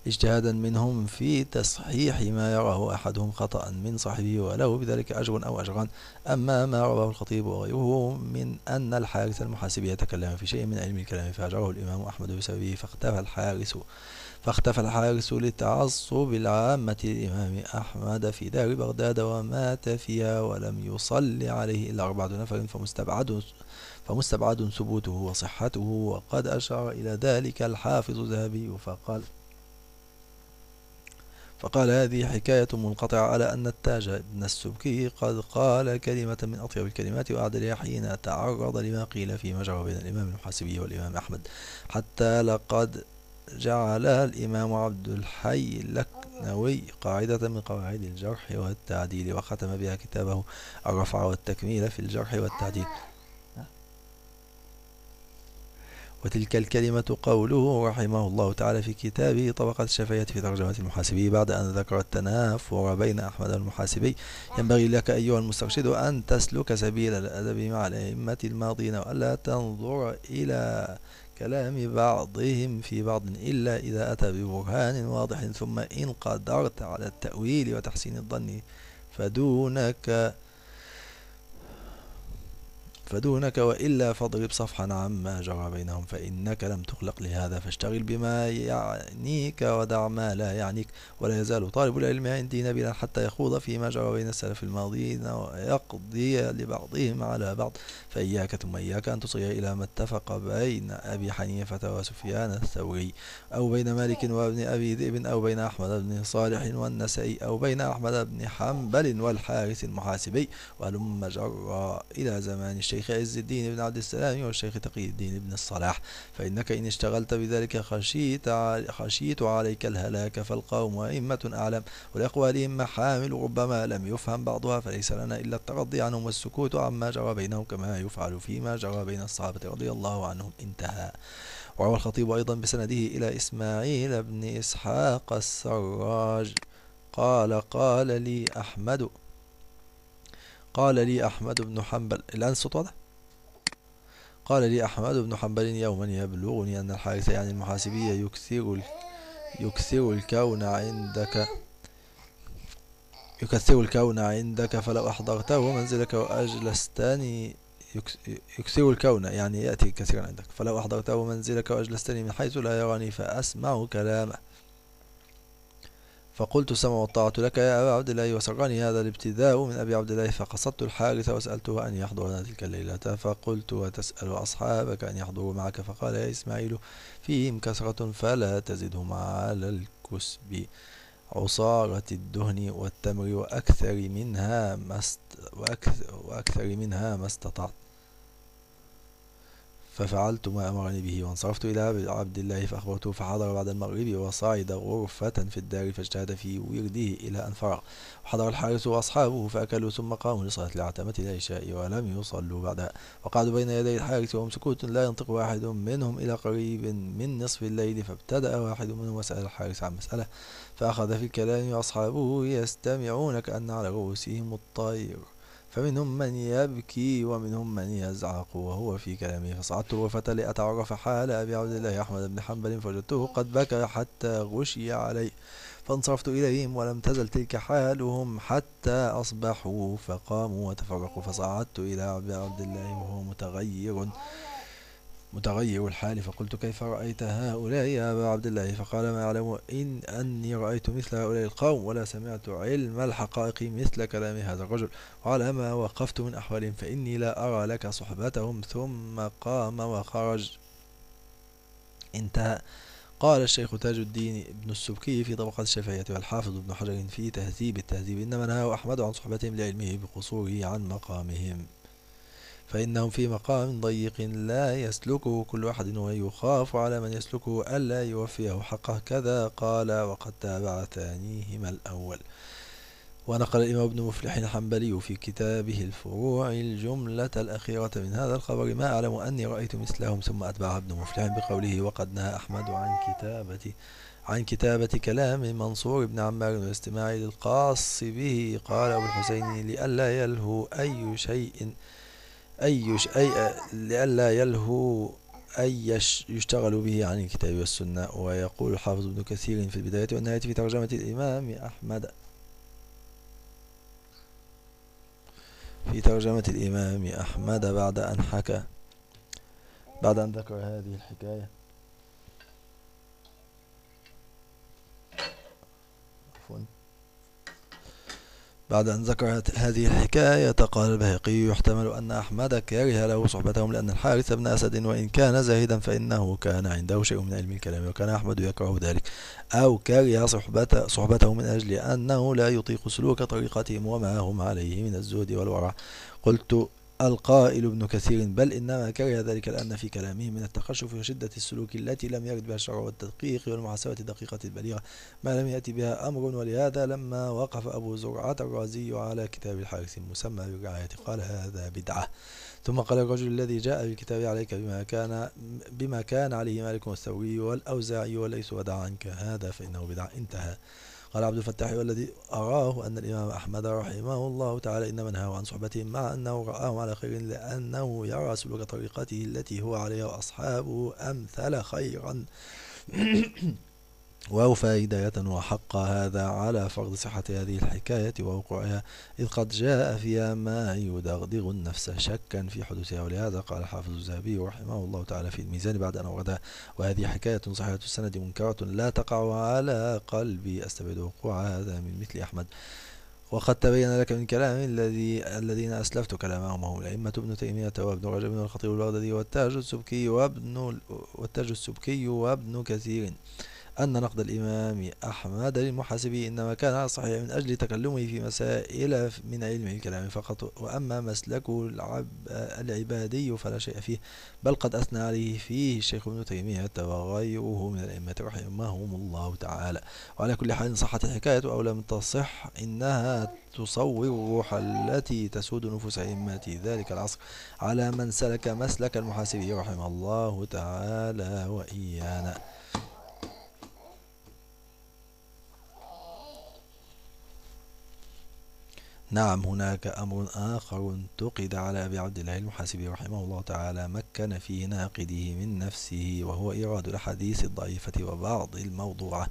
اجتهادا منهم في تصحيح ما يراه أحدهم خطأ من صاحبه وله بذلك أجر أو أجران أما ما رواه الخطيب وغيره من أن الحارث المحاسبي يتكلم في شيء من علم الكلام فأجره الإمام أحمد بسببه فاختفى الحارث. فاختفى الحارس لتعصب العامة للإمام أحمد في دار بغداد ومات فيها ولم يصل عليه إلا أربعة نفر فمستبعد فمستبعد ثبوته وصحته. وقد أشار إلى ذلك الحافظ الذهبي فقال فقال هذه حكاية منقطعة على أن التاج بن السبكي قد قال كلمة من أطيب الكلمات وأعدلها حين تعرض لما قيل في مجرى بين الإمام المحاسبي والإمام أحمد. حتى لقد جعلها الإمام عبد الحي اللكنوي قاعدة من قواعد الجرح والتعديل وختم بها كتابه الرفع والتكميل في الجرح والتعديل. وتلك الكلمة قوله رحمه الله تعالى في كتابه طبقة الشفاية في ترجمة المحاسبي. بعد أن ذكر التنافر بين أحمد المحاسبي ينبغي لك أيها المسترشد أن تسلك سبيل الأدب مع الأئمة الماضين وألا تنظر إلى كلام بعضهم في بعض إلا إذا أتى ببرهان واضح ثم إن قدرت على التأويل وتحسين الظن فدونك فدونك وإلا فاضرب صفحا عما جرى بينهم فإنك لم تخلق لهذا فاشتغل بما يعنيك ودع ما لا يعنيك ولا يزال طالب العلم عندي نبيلا حتى يخوض فيما جرى بين السلف الماضيين ويقضي لبعضهم على بعض فإياك ثم إياك أن تصغي إلى ما اتفق بين أبي حنيفة وسفيان الثوري أو بين مالك وابن أبي ذئب أو بين أحمد بن صالح والنسائي أو بين أحمد بن حنبل والحارث المحاسبي ولم جرى إلى زمان الشيخ والشيخ عز الدين بن عبد السلام والشيخ تقي الدين بن الصلاح. فإنك إن اشتغلت بذلك خشيت, خشيت عليك الهلاك فالقوم أئمة أعلم ولأقوالهم محامل ربما لم يفهم بعضها فليس لنا إلا الترضي عنهم والسكوت عما جرى بينهم كما يفعل فيما جرى بين الصحابة رضي الله عنهم. انتهى. وروى الخطيب أيضا بسنده إلى إسماعيل بن إسحاق السراج. قال قال لي أحمد قال لي أحمد بن حنبل الآن الصوت واضح؟ قال لي أحمد بن حنبل يوما يبلغني أن الحارث يعني المحاسبية يكثر يكثر الكون عندك يكثر الكون عندك فلو أحضرته منزلك وأجلستني يكثر الكون يعني يأتي كثيرا عندك فلو أحضرته منزلك وأجلستني من حيث لا يراني فأسمع كلامه. فقلت سمع والطاعة لك يا أبا عبد الله وسرني هذا الابتداء من أبي عبد الله فقصدت الحارث وسألته أن يحضر تلك الليلة فقلت وتسأل أصحابك أن يحضروا معك؟ فقال يا إسماعيل فيهم كثرة فلا تزدهم على الكسب. عصارة الدهن والتمر وأكثر منها ما وأكثر منها ما استطعت. ففعلت ما أمرني به وانصرفت إلى عبد الله فأخبرته فحضر بعد المغرب وصعد غرفة في الدار فاجتهد في ورده إلى أن فرغ. وحضر الحارس وأصحابه فأكلوا ثم قاموا لصلاة العتمة العشاء ولم يصلوا بعدها. وقعدوا بين يدي الحارس وهم سكوت لا ينطق واحد منهم إلى قريب من نصف الليل فابتدأ واحد منهم وسأل الحارس عن مسألة. فأخذ في الكلام وأصحابه يستمعون كأن على رؤوسهم الطير. فمنهم من يبكي ومنهم من يزعق وهو في كلامه. فصعدت غرفة لأتعرف حال أبي عبد الله أحمد بن حنبل فوجدته قد بكى حتى غشي عليه فانصرفت إليهم ولم تزل تلك حالهم حتى أصبحوا فقاموا وتفرقوا. فصعدت إلى أبي عبد الله وهو متغير. متغير الحال فقلت كيف رأيت هؤلاء يا أبا عبد الله؟ فقال ما أعلم إن أني رأيت مثل هؤلاء القوم ولا سمعت علم الحقائق مثل كلام هذا الرجل. وعلى ما وقفت من أحوالهم فإني لا أرى لك صحبتهم. ثم قام وخرج. انتهى. قال الشيخ تاج الدين ابن السبكي في طبقة الشافعية والحافظ ابن حجر في تهذيب التهذيب إنما نهى أحمد عن صحبتهم لعلمه بقصوره عن مقامهم. فإنهم في مقام ضيق لا يسلكه كل واحد ويخاف على من يسلكه ألا يوفيه حقه. كذا قال وقد تابع ثانيهما الأول. ونقل الإمام ابن مفلح الحنبلي في كتابه الفروع الجملة الأخيرة من هذا الخبر ما أعلم أني رأيت مثلهم ثم أتبعها ابن مفلح بقوله وقد نهى أحمد عن كتابة عن كتابة كلام منصور بن عمار والاستماع للقاص به. قال أبو الحسين لئلا يلهو أي شيء أي أي لئلا يلهو أي يشتغل به عن الكتاب والسنة. ويقول الحافظ ابن كثير في البداية والنهاية في ترجمة الإمام أحمد. في ترجمة الإمام أحمد بعد أن حكى بعد أن ذكر هذه الحكاية. بعد أن ذكرت هذه الحكاية قال البهقي يحتمل أن أحمد كره له صحبتهم لأن الحارث بن أسد وإن كان زاهدا فإنه كان عنده شيء من علم الكلام وكان أحمد يكره ذلك. أو كره صحبته, صحبته من أجل أنه لا يطيق سلوك طريقتهم وما هم عليه من الزهد والورع. قلت القائل ابن كثير بل إنما كره ذلك لأن في كلامه من التقشف وشدة السلوك التي لم يرد بها الشرع والتدقيق والمحاسبة الدقيقة البليغة. ما لم يأتي بها أمر ولهذا لما وقف أبو زرعة الرازي على كتاب الحارث المسمى بالرعاية قال هذا بدعة. ثم قال الرجل الذي جاء بالكتاب عليك بما كان بما كان عليه مالك والثوري والأوزاعي وليس ودع عنك هذا فإنه بدعة. انتهى. قال عبد الفتاح والذي أراه أن الإمام أحمد رحمه الله تعالى إنما نهى عن صحبتهم مع أنه رآهم على خير لأنه يرى سلوك طريقته التي هو عليها وأصحابه أمثل خيرا. وأوفى هداية وحق هذا على فرض صحة هذه الحكاية ووقوعها إذ قد جاء فيها ما يدغدغ النفس شكا في حدوثها ولهذا قال حافظ الذهبي رحمه الله تعالى في الميزان بعد أن أوردها وهذه حكاية صحيحة السند منكرة لا تقع على قلبي أستبعد وقوع هذا من مثل أحمد. وقد تبين لك من كلام الذي الذين أسلفت كلامهم. هم الأئمة ابن تيمية وابن رجب والخطيب البغدادي والتاج السبكي وابن والتاج السبكي وابن كثير. أن نقد الإمام أحمد للمحاسبي إنما كان على الصحيح من أجل تكلمه في مسائل من علم الكلام فقط وأما مسلكه العبادي فلا شيء فيه بل قد أثنى عليه فيه الشيخ ابن تيمية وغيره من الأئمة رحمهم الله تعالى. وعلى كل حال صحت الحكاية أو لم تصح إنها تصور الروح التي تسود نفوس أئمة ذلك العصر على من سلك مسلك المحاسبي رحمه الله تعالى وإيانا. نعم هناك أمر آخر انتقد على أبي عبد الله المحاسبي رحمه الله تعالى مكن فيه ناقده من نفسه وهو إيراد الأحاديث الضعيفة وبعض الموضوعة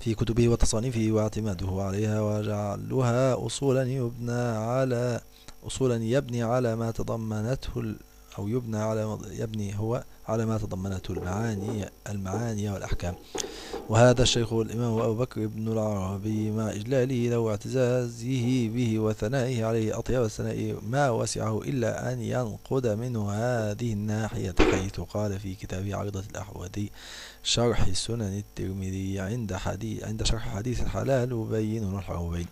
في كتبه وتصانيفه واعتماده عليها وجعلها أصولا يبنى على أصولا يبني على ما تضمنته أو يبنى على يبني هو على ما تضمنته المعاني المعاني والأحكام. وهذا الشيخ الإمام أبو بكر بن العربي مع إجلاله له واعتزازه به وثنائه عليه أطيب الثناء ما وسعه إلا أن ينقد منه هذه الناحية حيث قال في كتابه عرضة الأحوذي شرح سنن الترمذي عند حديث عند شرح حديث الحلال وبين الحرمين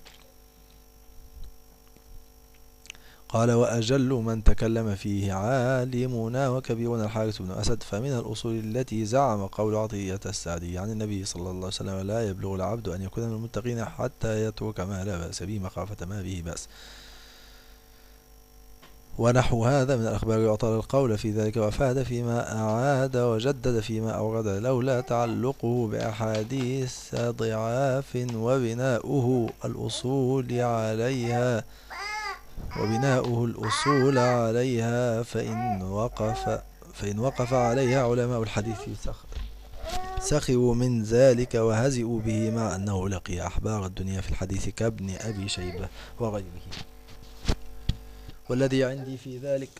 قال وأجل من تكلم فيه عالمنا وكبيرنا الحارث بن أسد فمن الأصول التي زعم قول عطية السعدي عن النبي صلى الله عليه وسلم لا يبلغ العبد أن يكون من المتقين حتى يترك ما لا بأس به مخافة ما به بأس. ونحو هذا من الأخبار يعطى القول في ذلك وفاد فيما أعاد وجدد فيما أورد لولا تعلقه بأحاديث ضعاف وبناؤه الأصول عليها. وبناؤه الأصول عليها فإن وقف فإن وقف عليها علماء الحديث سخروا من ذلك وهزئوا به مع أنه لقي أحبار الدنيا في الحديث كابن أبي شيبة وغيره. والذي عندي في ذلك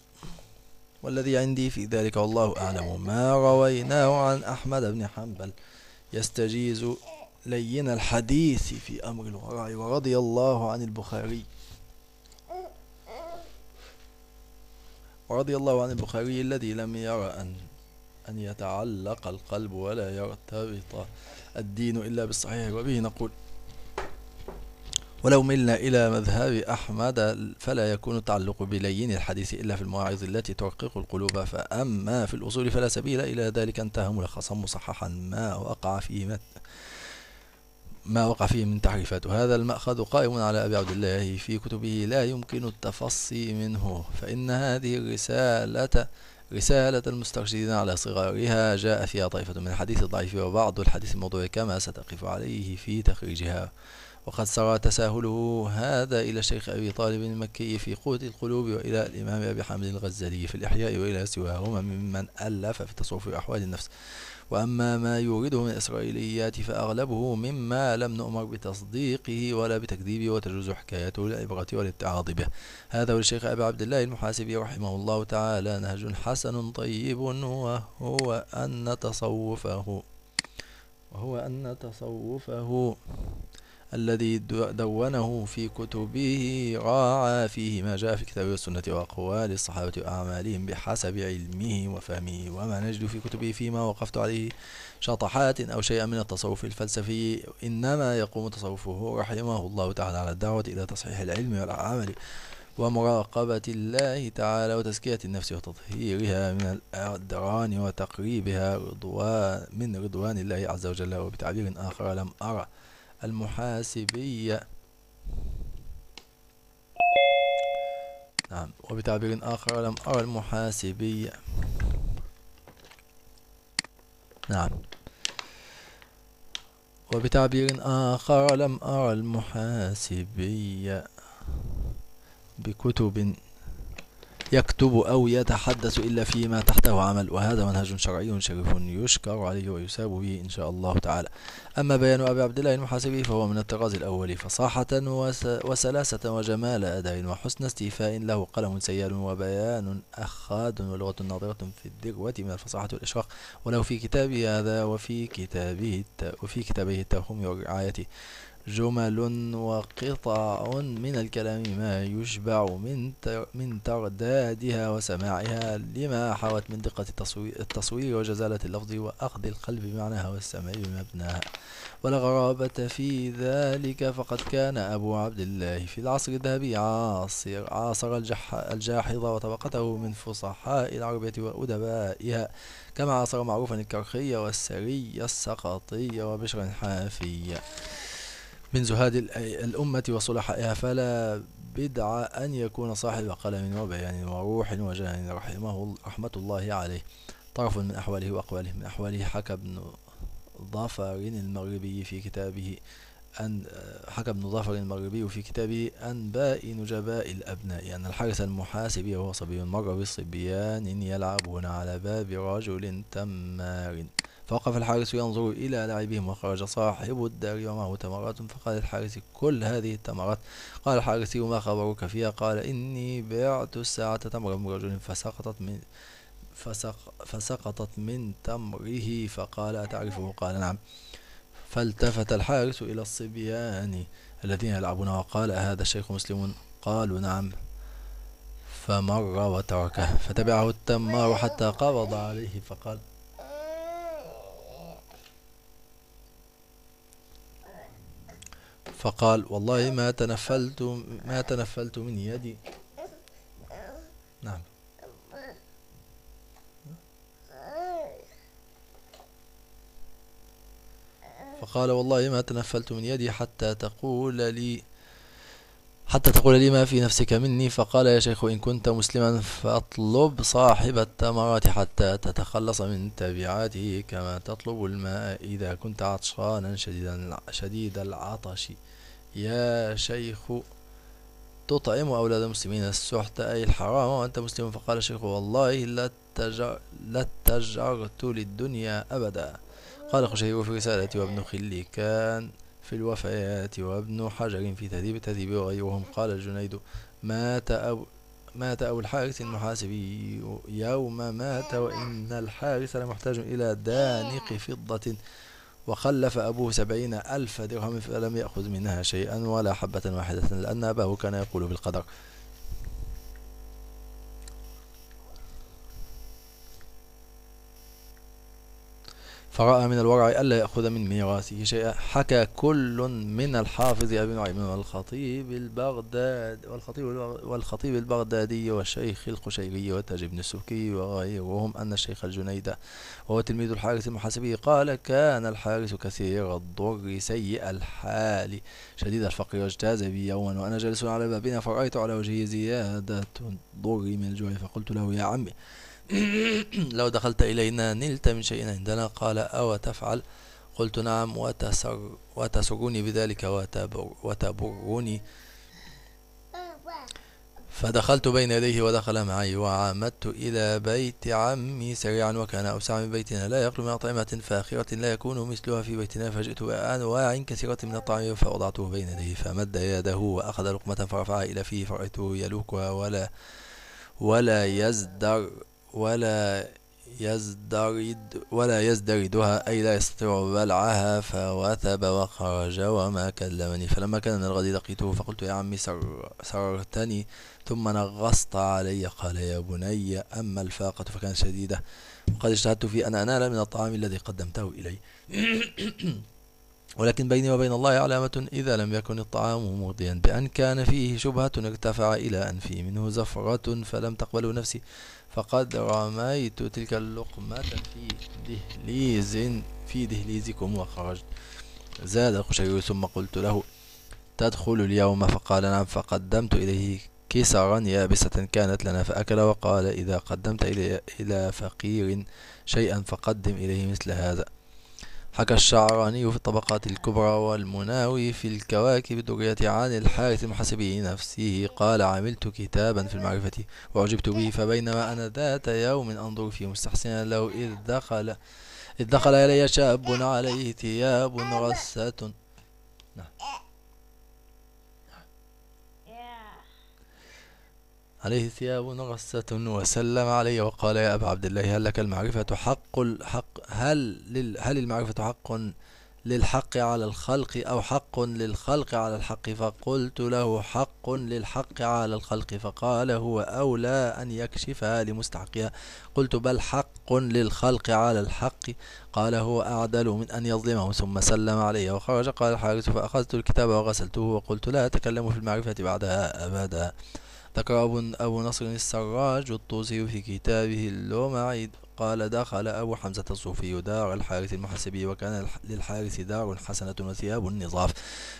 والذي عندي في ذلك والله أعلم. ما رويناه عن أحمد بن حنبل. يستجيز لين الحديث في أمر الوراء ورضي الله عن البخاري. ورضي الله عن البخاري الذي لم يرى أن أن يتعلق القلب ولا يرتبط الدين إلا بالصحيح. وبه نقول ولو ملنا إلى مذهب أحمد فلا يكون التعلق بلين الحديث إلا في المواعظ التي ترقق القلوب. فأما في الأصول فلا سبيل إلى ذلك. انتهى ملخصا مصححا. ما وقع فيه ما وقع فيه من تحريفات. وهذا المأخذ قائم على أبي عبد الله في كتبه لا يمكن التفصي منه. فإن هذه الرسالة رسالة المسترشدين على صغارها جاء فيها طائفة من الحديث الضعيف وبعض الحديث الموضوع كما ستقف عليه في تخريجها. وقد سرى تساهله هذا إلى الشيخ أبي طالب المكي في قوة القلوب وإلى الإمام أبي حامد الغزالي في الإحياء وإلى سواهما ممن ألف في تصوف أحوال النفس. وأما ما يورده من إسرائيليات فأغلبه مما لم نؤمر بتصديقه ولا بتكذيبه وتجوز حكايته للعبرة والاتعاظ به. هذا الشيخ أبي عبد الله المحاسبي رحمه الله تعالى. نهج حسن طيب وهو أن تصوفه وهو أن تصوفه. الذي دونه في كتبه راعى فيه ما جاء في كتاب السنة وأقوال الصحابة وأعمالهم بحسب علمه وفهمه. وما نجد في كتبه فيما وقفت عليه شطحات أو شيئا من التصوف الفلسفي. إنما يقوم تصوفه رحمه الله تعالى على الدعوة إلى تصحيح العلم والعمل ومراقبة الله تعالى وتزكية النفس وتطهيرها من الأدران وتقريبها رضوان من رضوان الله عز وجل. وبتعبير آخر لم أرى المحاسبية. نعم وبتعبير آخر لم أرى المحاسبية. نعم. وبتعبير آخر لم أرى المحاسبية. بكتب يكتب أو يتحدث إلا فيما تحته عمل. وهذا منهج شرعي شريف يشكر عليه ويساب به إن شاء الله تعالى. أما بيان أبي عبد الله المحاسبي فهو من الطراز الأول فصاحة وسلاسة وجمال أداء وحسن استيفاء له قلم سيال وبيان أخاد ولغة ناظرة في الذروة من الفصاحة والإشراق. وله في كتابه هذا وفي كتابه وفي كتابه التوهم والرعاية. جمل وقطع من الكلام ما يشبع من من تردادها وسماعها لما حوت من دقة التصوير وجزالة اللفظ وأخذ القلب بمعناها والسمع بمبناها ولا غرابة في ذلك فقد كان أبو عبد الله في العصر الذهبي عاصر عاصر الجاحظ وطبقته من فصحاء العربية وأدبائها كما عاصر معروفا الكرخي والسري السقطي وبشر الحافي من زهاد الأمة وصلحائها فلا بدع أن يكون صاحب قلم وبيان وروح وجان رحمه رحمة الله عليه. طرف من أحواله وأقواله من أحواله حكى ابن ظفر المغربي في كتابه أن حكى ابن ظفر المغربي في كتابه أنباء نجباء الأبناء أن الحارث المحاسب وهو صبي مر بصبيان يلعبون على باب رجل تمار. فوقف الحارس ينظر إلى لعبهم وخرج صاحب الدار ومعه تمرات فقال الحارس كل هذه التمرات. قال الحارس ما خبرك فيها؟ قال إني بعت الساعة تمرا من رجل فسقطت من فسق فسقطت من تمره فقال أتعرفه؟ قال نعم. فالتفت الحارس إلى الصبيان الذين يلعبون وقال هذا الشيخ مسلم؟ قالوا نعم. فمر وتركه. فتبعه التمار حتى قبض عليه فقال فقال والله ما تنفلت ما تنفلت من يدي. نعم. فقال والله ما تنفلت من يدي حتى تقول لي حتى تقول لي ما في نفسك مني. فقال يا شيخ إن كنت مسلما فاطلب صاحب التمرات حتى تتخلص من تبعاته كما تطلب الماء إذا كنت عطشانا شديدا شديد العطش. يا شيخ تطعم أولاد المسلمين السحت أي الحرام وأنت مسلم؟ فقال الشيخ والله لاتجرت للدنيا أبدا. قال خشير في رسالة وابن خلي كان في الوفيات وابن حجر في تهذيب التهذيب وغيرهم قال الجنيد مات أبو مات أبو الحارث المحاسبي. يوم مات وإن الحارث لمحتاج إلى دانق فضة. وخلف أبوه سبعين ألف درهم فلم يأخذ منها شيئا ولا حبة واحدة لأن أباه كان يقول بالقدر. فرأى من الورع ألا يأخذ من ميراثه شيئا. حكى كل من الحافظ أبي نعيم والخطيب البغداد والخطيب والخطيب البغدادي والشيخ القشيري وتاج بن السبكي وغيرهم أن الشيخ الجنيد وهو تلميذ الحارث المحاسبي قال كان الحارث كثير الضر سيء الحال. شديد الفقر واجتاز بي يوما وأنا جالس على بابنا فرأيت على وجهه زيادة الضر من الجوع فقلت له يا عمي لو دخلت إلينا نلت من شيء عندنا قال أو تفعل؟ قلت نعم وتسر وتسرني بذلك وتبر وتبرني فدخلت بين يديه ودخل معي وعمدت إلى بيت عمي سريعا وكان أوسع من بيتنا لا يخلو من أطعمة فاخرة لا يكون مثلها في بيتنا فجئت بأنواع كثيرة من الطعام فوضعته بين يديه فمد يده وأخذ لقمة فرفعها إلى فيه فرأيته يلوكها ولا ولا يزدر ولا يزدرد ولا يزدردها أي لا يستطيع بلعها فوثب وخرج وما كلمني. فلما كان الغد لقيته فقلت يا عمي سر سررتني. ثم نغصت علي قال يا بني أما الفاقة فكانت شديدة. وقد اجتهدت في أن أنال من الطعام الذي قدمته إلي. ولكن بيني وبين الله علامة إذا لم يكن الطعام مرضيا. بأن كان فيه شبهة ارتفع إلى أنفي منه زفرة فلم تقبل نفسي. فقد رميت تلك اللقمة في دهليز في دهليزكم وخرجت. زاد الخشير ثم قلت له تدخل اليوم؟ فقال نعم. فقدمت إليه كسرا يابسة كانت لنا فأكل وقال إذا قدمت إلى فقير شيئا فقدم إليه مثل هذا. حكى الشعراني في الطبقات الكبرى والمناوي في الكواكب الدرية عن الحارث المحاسبي نفسه قال عملت كتابا في المعرفة وأعجبت به فبينما أنا ذات يوم أنظر فيه مستحسنا له إذ دخل إذ دخل إلي شاب عليه ثياب رسة نعم. عليه ثياب رصة وسلم علي وقال يا أبا عبد الله هل لك المعرفة حق الحق هل لل هل المعرفة حق للحق على الخلق أو حق للخلق على الحق؟ فقلت له حق للحق على الخلق فقال هو أولى أن يكشفها لمستحقها قلت بل حق للخلق على الحق. قال هو أعدل من أن يظلمه ثم سلم علي وخرج. قال الحارث فأخذت الكتاب وغسلته وقلت لا أتكلم في المعرفة بعدها أبدا. ذكر أبو نصر السراج الطوسي في كتابه اللومعي قال دخل أبو حمزة الصوفي دار الحارث المحسبي وكان للحارث دار حسنة وثياب نظاف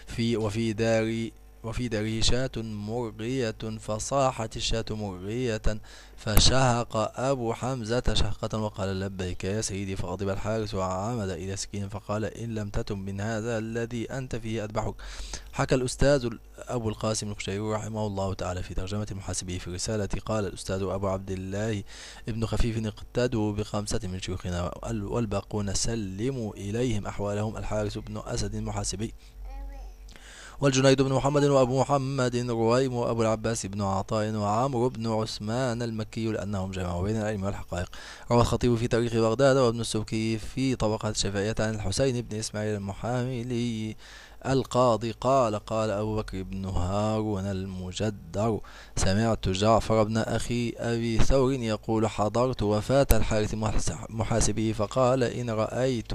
في وفي دار وفي داره شاة مرغية فصاحت الشاة مرغية فشهق أبو حمزة شهقة وقال لبيك يا سيدي فغضب الحارث وعمد إلى سكين فقال إن لم تتم من هذا الذي أنت فيه أذبحك. حكى الأستاذ أبو القاسم القشيري رحمه الله تعالى في ترجمة المحاسبي في رسالة. قال الأستاذ أبو عبد الله ابن خفيف اقتدوا بخمسة من شيوخنا والباقون سلموا إليهم أحوالهم. الحارث بن أسد المحاسبي والجنيد بن محمد وأبو محمد رويم وأبو العباس بن عطاء وعمرو بن عثمان المكي لأنهم جمعوا بين العلم والحقائق روى الخطيب في تاريخ بغداد وابن السبكي في طبقات الشفائية عن الحسين بن إسماعيل المحاملي. القاضي قال قال أبو بكر بن هارون المجدر سمعت جعفر بن أخي أبي ثور يقول حضرت وفاة الحارث محاسبه فقال إن رأيت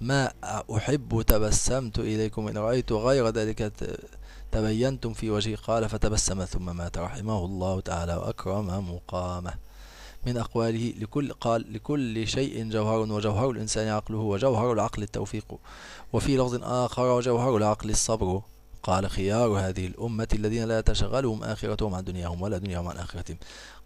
ما أحب تبسمت إليكم إن رأيت غير ذلك تبينتم في وجهي قال فتبسم ثم مات رحمه الله تعالى وأكرم مقامه من أقواله لكل قال لكل شيء جوهر وجوهر الإنسان عقله وجوهر العقل التوفيق وفي لفظ آخر وجوهر العقل الصبر. قال خيار هذه الأمة الذين لا تشغلهم آخرتهم عن دنياهم ولا دنياهم عن آخرتهم.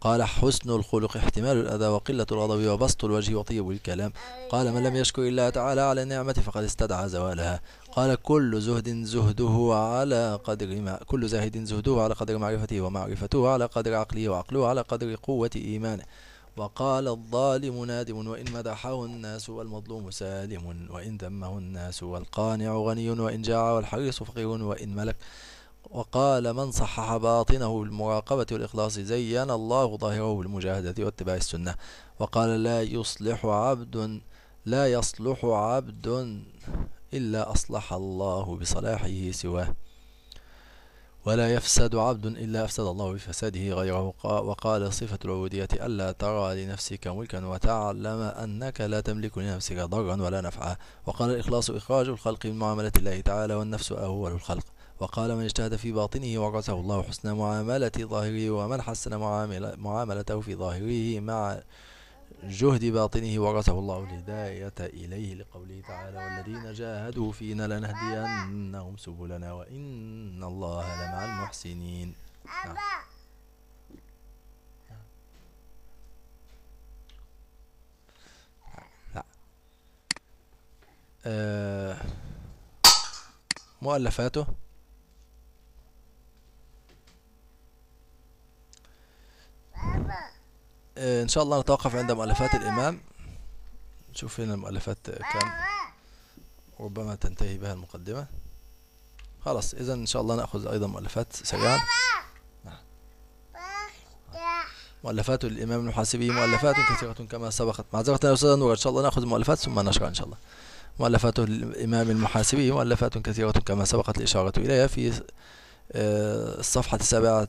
قال حسن الخلق احتمال الأذى وقلة الغضب وبسط الوجه وطيب الكلام. قال من لم يشكر الله تعالى على النعمة فقد استدعى زوالها. قال كل زهد زهده على قدر ما كل زاهد زهده على قدر معرفته ومعرفته على قدر عقله وعقله على قدر قوة إيمانه. وقال الظالم نادم وإن مدحه الناس والمظلوم سالم وإن ذمه الناس والقانع غني وإن جاع والحريص فقير وإن ملك. وقال من صحح باطنه بالمراقبة والإخلاص زين الله ظاهره بالمجاهدة واتباع السنة. وقال لا يصلح عبد لا يصلح عبد إلا أصلح الله بصلاحه سواه. ولا يفسد عبد إلا أفسد الله بفساده غيره. وقال صفة العبودية ألا ترى لنفسك ملكا وتعلم أنك لا تملك لنفسك ضرا ولا نفعا. وقال الإخلاص إخراج الخلق من معاملة الله تعالى والنفس أول الخلق. وقال من اجتهد في باطنه ورثه الله حسن معاملة ظاهره ومن حسن معاملته في ظاهره مع جهد باطنه ورثه الله الهداية إليه لقوله تعالى والذين جاهدوا فينا لنهدينهم سبلنا وإن الله لمع المحسنين. نعم. آه مؤلفاته. آه، إن شاء الله نتوقف عند مؤلفات الإمام. نشوف هنا المؤلفات كم ربما تنتهي بها المقدمة. خلاص اذا إن شاء الله نأخذ أيضا مؤلفات سريعا. مؤلفات الإمام المحاسبي مؤلفات كثيرة كما سبقت معذرة يا أستاذ نور. إن شاء الله نأخذ مؤلفات ثم نشرها إن شاء الله. مؤلفات الإمام المحاسبي مؤلفات كثيرة كما سبقت الإشارة إليها في آه، الصفحة السابعة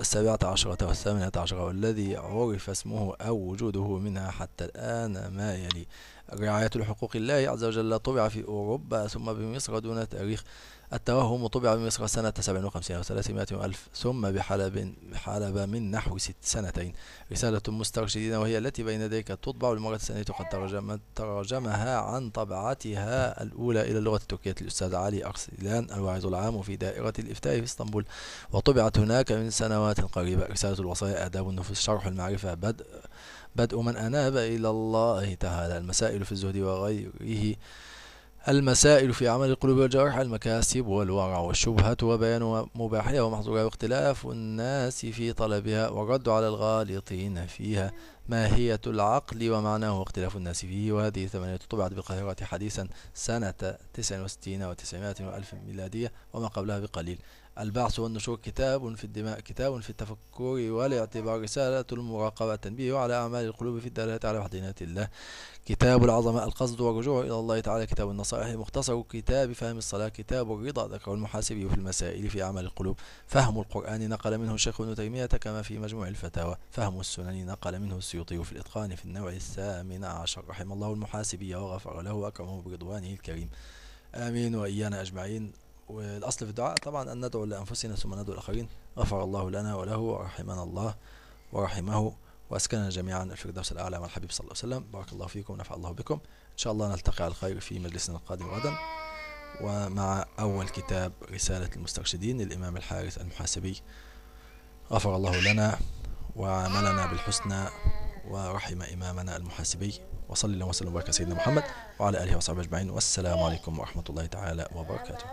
السابعة عشرة والثامنة عشرة والذي عرف اسمه أو وجوده منها حتى الآن ما يلي. رعاية لحقوق الله عز وجل طبع في أوروبا ثم بمصر دون تاريخ التوهم طبع بمصر سنة 57 و 300 ألف ثم بحلب, بحلب من نحو ست سنتين. رسالة مسترشدين وهي التي بين يديك تطبع للمرة الثانية وقد ترجم ترجمها عن طبعتها الأولى إلى اللغة التركية الأستاذ علي أرسلان الواعظ العام في دائرة الإفتاء في إسطنبول. وطبعت هناك من سنوات قريبة. رسالة الوصايا آداب النفوس شرح المعرفة بدء بدء من أناب إلى الله. تعالى المسائل في الزهد وغيره. المسائل في عمل القلوب والجوارح المكاسب والورع والشبهة وبيان مباحها ومحظورها واختلاف الناس في طلبها والرد على الغالطين فيها ماهية العقل ومعناه واختلاف الناس فيه. وهذه ثمانية طبعت بالقاهرة حديثا سنة 69 و900 وألف ميلادية وما قبلها بقليل. البعث والنشور كتاب في الدماء كتاب في التفكر والاعتبار رسالة المراقبة التنبيه على أعمال القلوب في الدلالة على وحدانية الله. كتاب العظماء القصد والرجوع إلى الله تعالى. كتاب النصائح مختصر كتاب فهم الصلاة. كتاب الرضا ذكر المحاسبي في المسائل في أعمال القلوب. فهم القرآن نقل منه الشيخ ابن تيمية كما في مجموع الفتاوى. فهم السنن نقل منه السيوطي في الإتقان في النوع الثامن عشر. رحم الله المحاسبي وغفر له وأكرمه برضوانه الكريم. آمين. وإيانا أجمعين. والأصل في الدعاء طبعا أن ندعو لأنفسنا ثم ندعو الآخرين. غفر الله لنا وله ورحمنا الله ورحمه وأسكننا جميعا الفردوس الأعلى مع الحبيب صلى الله عليه وسلم. بارك الله فيكم ونفع الله بكم. إن شاء الله نلتقي على الخير في مجلسنا القادم غدا ومع أول كتاب رسالة المسترشدين للإمام الحارث المحاسبي. غفر الله لنا وعملنا بالحسنى ورحم إمامنا المحاسبي. وصلى الله وسلم وبارك سيدنا محمد وعلى آله وصحبه أجمعين. والسلام عليكم ورحمة الله تعالى وبركاته.